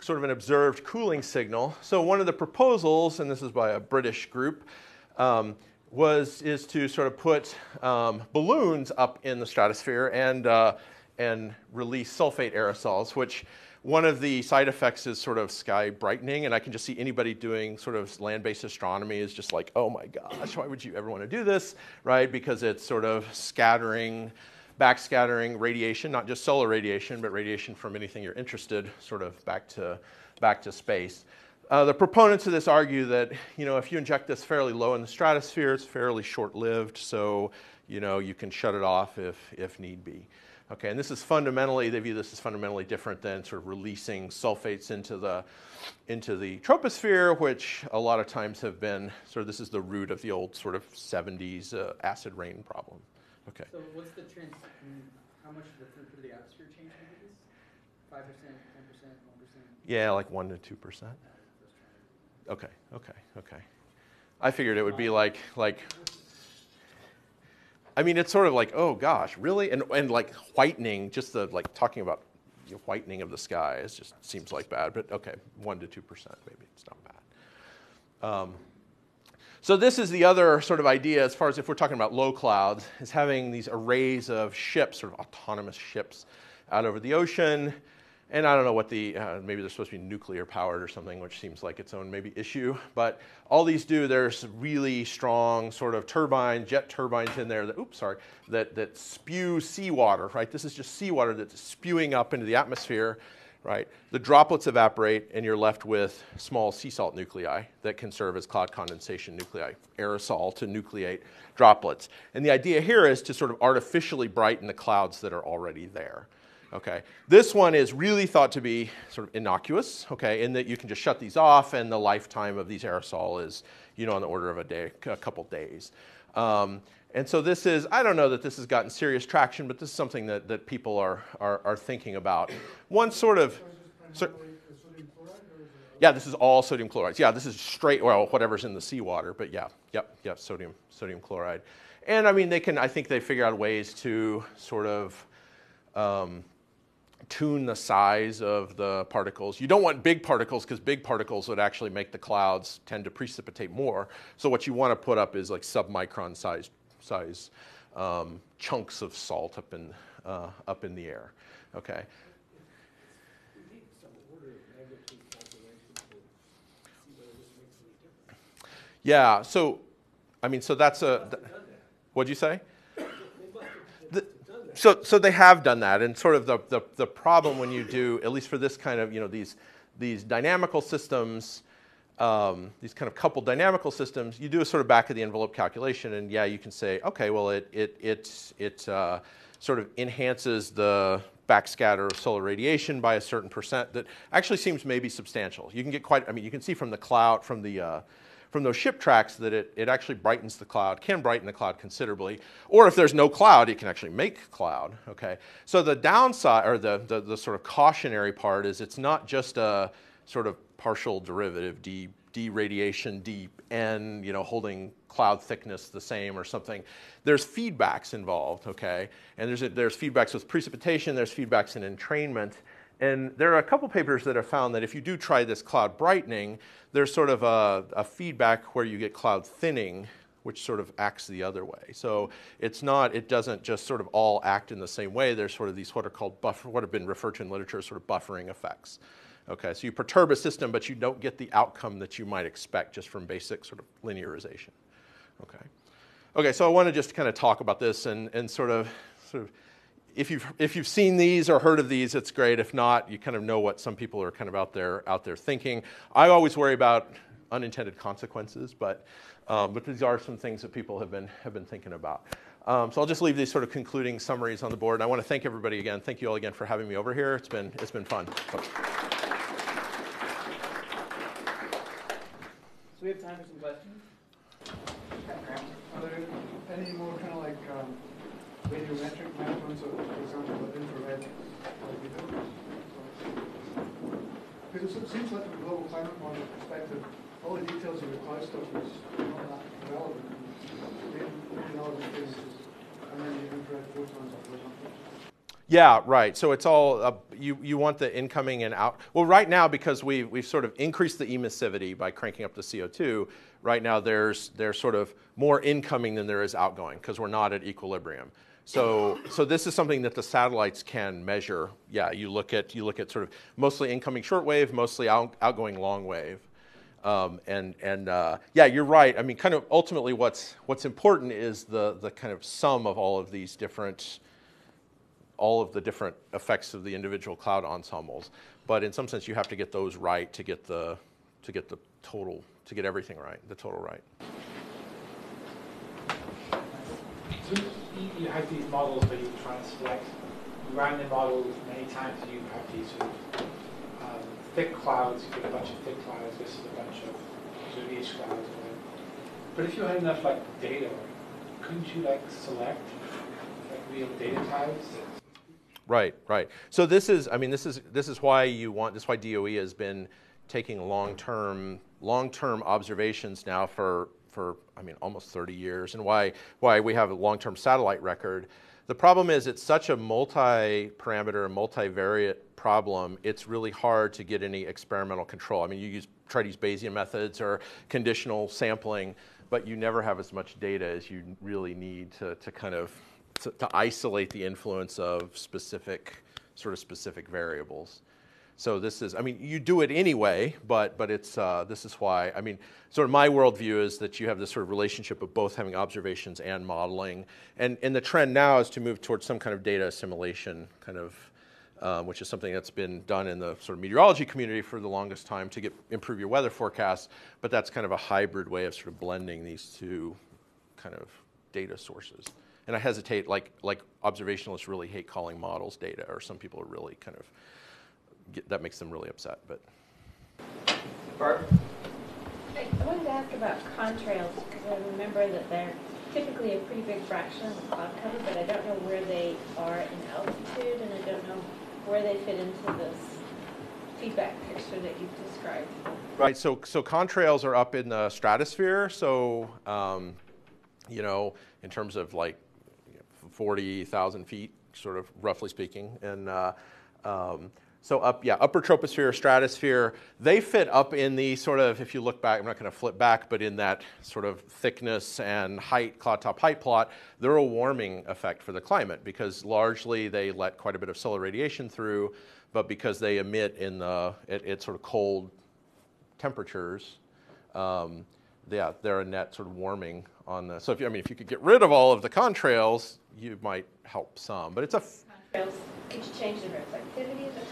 Speaker 2: sort of an observed cooling signal. So one of the proposals, and this is by a British group. Um, was is to sort of put um, balloons up in the stratosphere and uh, and release sulfate aerosols, which one of the side effects is sort of sky brightening, and I can just see anybody doing sort of land-based astronomy is just like, oh my gosh, why would you ever want to do this, right? Because it's sort of scattering, backscattering radiation, not just solar radiation, but radiation from anything you're interested, sort of back to back to space. Uh, the proponents of this argue that you know if you inject this fairly low in the stratosphere, it's fairly short-lived, so you know you can shut it off if if need be. Okay, and this is fundamentally they view this as fundamentally different than sort of releasing sulfates into the into the troposphere, which a lot of times have been sort of this is the root of the old sort of 70s uh, acid rain problem. Okay.
Speaker 1: So what's the trans, how much of the throughput of the atmosphere change with this? Five percent, ten percent, one percent?
Speaker 2: Yeah, like one to two percent. Okay, okay, okay. I figured it would be like like. I mean, it's sort of like, oh gosh, really, and and like whitening, just the like talking about know, whitening of the sky is just seems like bad, but okay, one to two percent, maybe it's not bad. Um, so this is the other sort of idea, as far as if we're talking about low clouds, is having these arrays of ships, sort of autonomous ships, out over the ocean and I don't know what the, uh, maybe they're supposed to be nuclear powered or something, which seems like its own maybe issue. But all these do, there's really strong sort of turbines, jet turbines in there that, oops, sorry, that, that spew seawater, right? This is just seawater that's spewing up into the atmosphere, right? The droplets evaporate and you're left with small sea salt nuclei that can serve as cloud condensation nuclei, aerosol to nucleate droplets. And the idea here is to sort of artificially brighten the clouds that are already there. Okay, this one is really thought to be sort of innocuous, okay, in that you can just shut these off and the lifetime of these aerosol is, you know, on the order of a day, a couple days. Um, and so this is, I don't know that this has gotten serious traction, but this is something that, that people are, are, are thinking about. One sort of, so, yeah, this is all sodium chlorides. Yeah, this is straight, well, whatever's in the seawater, but yeah, yep, yep, sodium, sodium chloride. And I mean, they can, I think they figure out ways to sort of, um, tune the size of the particles. You don't want big particles because big particles would actually make the clouds tend to precipitate more. So what you want to put up is like submicron size, size um, chunks of salt up in, uh, up in the air. Okay. Yeah. So, I mean, so that's a.
Speaker 3: That.
Speaker 2: What'd you say?
Speaker 3: They must have
Speaker 2: The-
Speaker 3: done that.
Speaker 2: So, so they have done that, and sort of the, the, the problem when you do, at least for this kind of, you know, these, these dynamical systems, um, these kind of coupled dynamical systems, you do a sort of back of the envelope calculation, and yeah, you can say, okay, well, it it it it uh, sort of enhances the backscatter of solar radiation by a certain percent that actually seems maybe substantial. You can get quite, I mean, you can see from the cloud, from the uh, from those ship tracks that it, it actually brightens the cloud, can brighten the cloud considerably. Or if there's no cloud, it can actually make cloud, okay? So the downside, or the, the, the sort of cautionary part is it's not just a sort of partial derivative, d, d radiation, d n, you know, holding cloud thickness the same or something. There's feedbacks involved, okay? And there's, a, there's feedbacks with precipitation, there's feedbacks in entrainment. And there are a couple papers that have found that if you do try this cloud brightening, there's sort of a, a, feedback where you get cloud thinning, which sort of acts the other way. So it's not, it doesn't just sort of all act in the same way. There's sort of these what are called buffer, what have been referred to in literature as sort of buffering effects. Okay, so you perturb a system, but you don't get the outcome that you might expect just from basic sort of linearization. Okay. Okay, so I want to just kind of talk about this and, and sort of sort of if you've if you've seen these or heard of these, it's great. If not, you kind of know what some people are kind of out there out there thinking. I always worry about unintended consequences, but um, but these are some things that people have been have been thinking about. Um, so I'll just leave these sort of concluding summaries on the board. And I want to thank everybody again. Thank you all again for having me over here. It's been it's been fun.
Speaker 1: So we have time for some questions.
Speaker 6: Are there any more kind of like um, radiometric measurements of, for example, of infrared. Because it seems like from a global climate model perspective, all the details of the cloud stuff is not that relevant.
Speaker 2: Yeah, right. So it's all uh, you. You want the incoming and out. Well, right now because we we've sort of increased the emissivity by cranking up the CO2. Right now there's there's sort of more incoming than there is outgoing because we're not at equilibrium. So, so this is something that the satellites can measure. Yeah, you look at you look at sort of mostly incoming shortwave, mostly out, outgoing long wave, um, and and uh, yeah, you're right. I mean, kind of ultimately, what's what's important is the the kind of sum of all of these different, all of the different effects of the individual cloud ensembles. But in some sense, you have to get those right to get the to get the total to get everything right, the total right.
Speaker 5: You, you have these models where you try and select, you run the model many times you have these sort of um, thick clouds, you get a bunch of thick clouds, this is a bunch of sort of each. But if you had enough like data, couldn't you like select like real data types?
Speaker 2: Right, right. So this is, I mean, this is this is why you want this is why DOE has been taking long-term long-term observations now for for, I mean, almost 30 years, and why, why we have a long-term satellite record. The problem is it's such a multi-parameter, multivariate problem, it's really hard to get any experimental control. I mean, you use, try to use Bayesian methods or conditional sampling, but you never have as much data as you really need to, to kind of to, to isolate the influence of specific, sort of specific variables. So this is, I mean, you do it anyway, but but it's uh, this is why. I mean, sort of my worldview is that you have this sort of relationship of both having observations and modeling, and and the trend now is to move towards some kind of data assimilation, kind of, um, which is something that's been done in the sort of meteorology community for the longest time to get improve your weather forecasts. But that's kind of a hybrid way of sort of blending these two kind of data sources. And I hesitate, like like observationalists really hate calling models data, or some people are really kind of get, that makes them really upset. But
Speaker 1: Barb?
Speaker 7: I wanted to ask about contrails because I remember that they're typically a pretty big fraction of the cloud cover, but I don't know where they are in altitude, and I don't know where they fit into this feedback picture that you've described.
Speaker 2: Right. So so contrails are up in the stratosphere. So um, you know, in terms of like forty thousand feet, sort of roughly speaking, and uh, um, so up, yeah, upper troposphere, stratosphere, they fit up in the sort of, if you look back, I'm not going to flip back, but in that sort of thickness and height, cloud top height plot, they're a warming effect for the climate because largely they let quite a bit of solar radiation through, but because they emit in the, at, at sort of cold temperatures, um, yeah, they're a net sort of warming on the, so if you, I mean, if you could get rid of all of the contrails, you might help some, but it's a,
Speaker 7: Contrails, could you change the reflectivity of the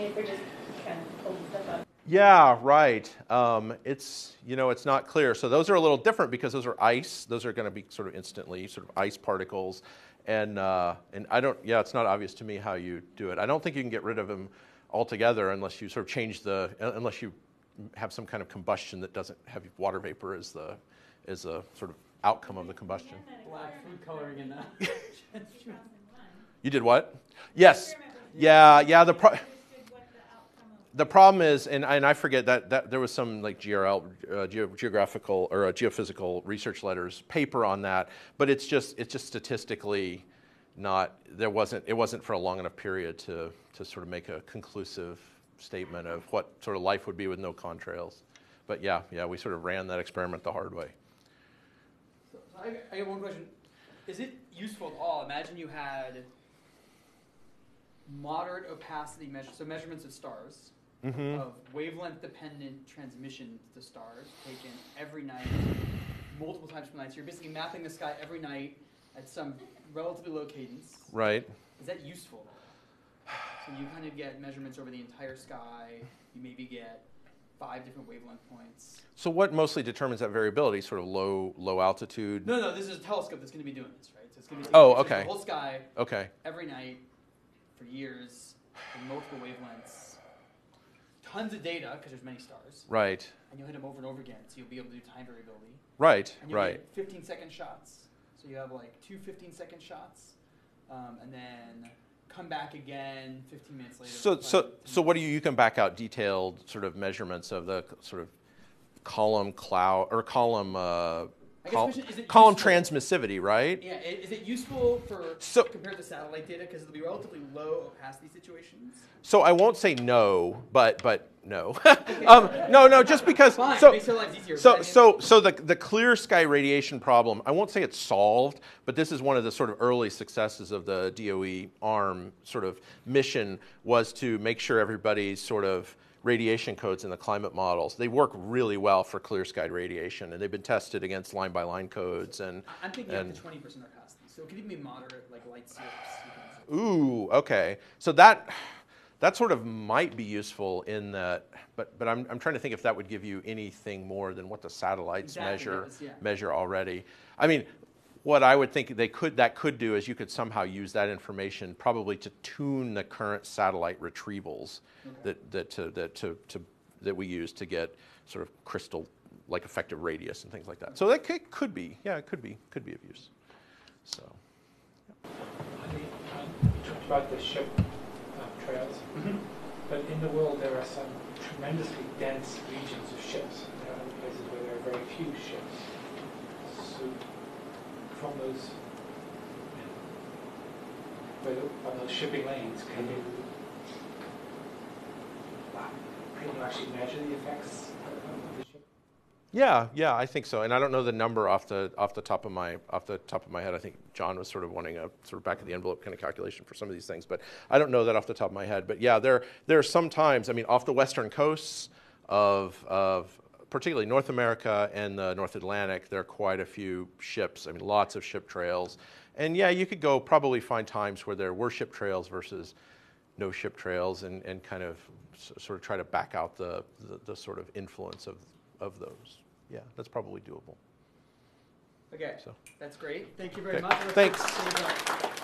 Speaker 7: contrails? I mean, if they're just kind of pulling stuff up.
Speaker 2: Yeah, right. Um, it's you know it's not clear. So those are a little different because those are ice. Those are going to be sort of instantly sort of ice particles, and uh, and I don't. Yeah, it's not obvious to me how you do it. I don't think you can get rid of them altogether unless you sort of change the uh, unless you have some kind of combustion that doesn't have water vapor as the as a sort of outcome of the combustion.
Speaker 1: Black food coloring in that. (laughs)
Speaker 2: You did what? Yes. Yeah, yeah. The pro- (laughs) (laughs) the problem is, and, and I forget that, that there was some like GRL, uh, geo- geographical or uh, geophysical research letters paper on that, but it's just it's just statistically not there wasn't it wasn't for a long enough period to to sort of make a conclusive statement of what sort of life would be with no contrails. But yeah, yeah, we sort of ran that experiment the hard way.
Speaker 1: So, so I, I one question. Is it useful at all? Imagine you had moderate opacity measure, so measurements of stars,
Speaker 2: Mm-hmm.
Speaker 1: of wavelength dependent transmission to stars taken every night, multiple times per night. So you're basically mapping the sky every night at some relatively low cadence.
Speaker 2: Right.
Speaker 1: Is that useful? So you kind of get measurements over the entire sky. You maybe get five different wavelength points.
Speaker 2: So what mostly determines that variability? Sort of low low altitude.
Speaker 1: No, no, this is a telescope that's going to be doing this, right? So it's going to be
Speaker 2: Oh, okay.
Speaker 1: the whole sky
Speaker 2: Okay.
Speaker 1: every night for years in multiple wavelengths. Tons of data because there's many stars,
Speaker 2: Right.
Speaker 1: and you'll hit them over and over again, so you'll be able to do time variability.
Speaker 2: Right.
Speaker 1: And you'll
Speaker 2: Right.
Speaker 1: 15 second shots. So you have like two 15 second shots, um, and then come back again 15 minutes later.
Speaker 2: So, so,
Speaker 1: 15
Speaker 2: so what do you, you can back out detailed sort of measurements of the sort of column cloud or column, uh,
Speaker 1: I guess
Speaker 2: col-
Speaker 1: the question, is it
Speaker 2: column transmissivity, right?
Speaker 1: Yeah, is it useful for
Speaker 2: So-
Speaker 1: compared to satellite data because it'll be relatively low opacity situations?
Speaker 2: So I won't say no, but, but no. (laughs) um, no, no, just because.
Speaker 1: Fine,
Speaker 2: so,
Speaker 1: it makes our lives easier.
Speaker 2: So, so, so the, the clear sky radiation problem, I won't say it's solved, but this is one of the sort of early successes of the DOE ARM sort of mission was to make sure everybody's sort of radiation codes in the climate models, they work really well for clear sky radiation, and they've been tested against line by line codes. And,
Speaker 1: I'm thinking
Speaker 2: and
Speaker 1: up to 20% opacity. So it could even be moderate, like light can-
Speaker 2: Ooh, okay. So that that sort of might be useful in that, but but I'm I'm trying to think if that would give you anything more than what the satellites
Speaker 1: Exactly
Speaker 2: measure
Speaker 1: yeah.
Speaker 2: measure already. I mean, what I would think they could that could do is you could somehow use that information probably to tune the current satellite retrievals that that to, that to, to that we use to get sort of crystal like effective radius and things like that. So that could, could be, yeah, it could be could be of use. So.
Speaker 5: On you talked about the ship um, trails, but in the world there are some tremendously dense regions of ships. There are other places where there are very few ships. So from those, you know, on those shipping lanes, can you, can you actually measure the effects of of the ship?
Speaker 2: Yeah, yeah, I think so. And I don't know the number off the off the top of my off the top of my head. I think John was sort of wanting a sort of back of the envelope kind of calculation for some of these things, but I don't know that off the top of my head. But yeah, there there are some times. I mean, off the western coasts of of particularly North America and the North Atlantic, there are quite a few ships. I mean, lots of ship trails. And yeah, you could go probably find times where there were ship trails versus no ship trails, and, and kind of s- sort of try to back out the, the, the sort of influence of of those. Yeah, that's probably doable.
Speaker 1: Okay,
Speaker 2: So.
Speaker 1: that's great. Thank you very
Speaker 2: Okay,
Speaker 1: much.
Speaker 2: thanks.
Speaker 1: Let's-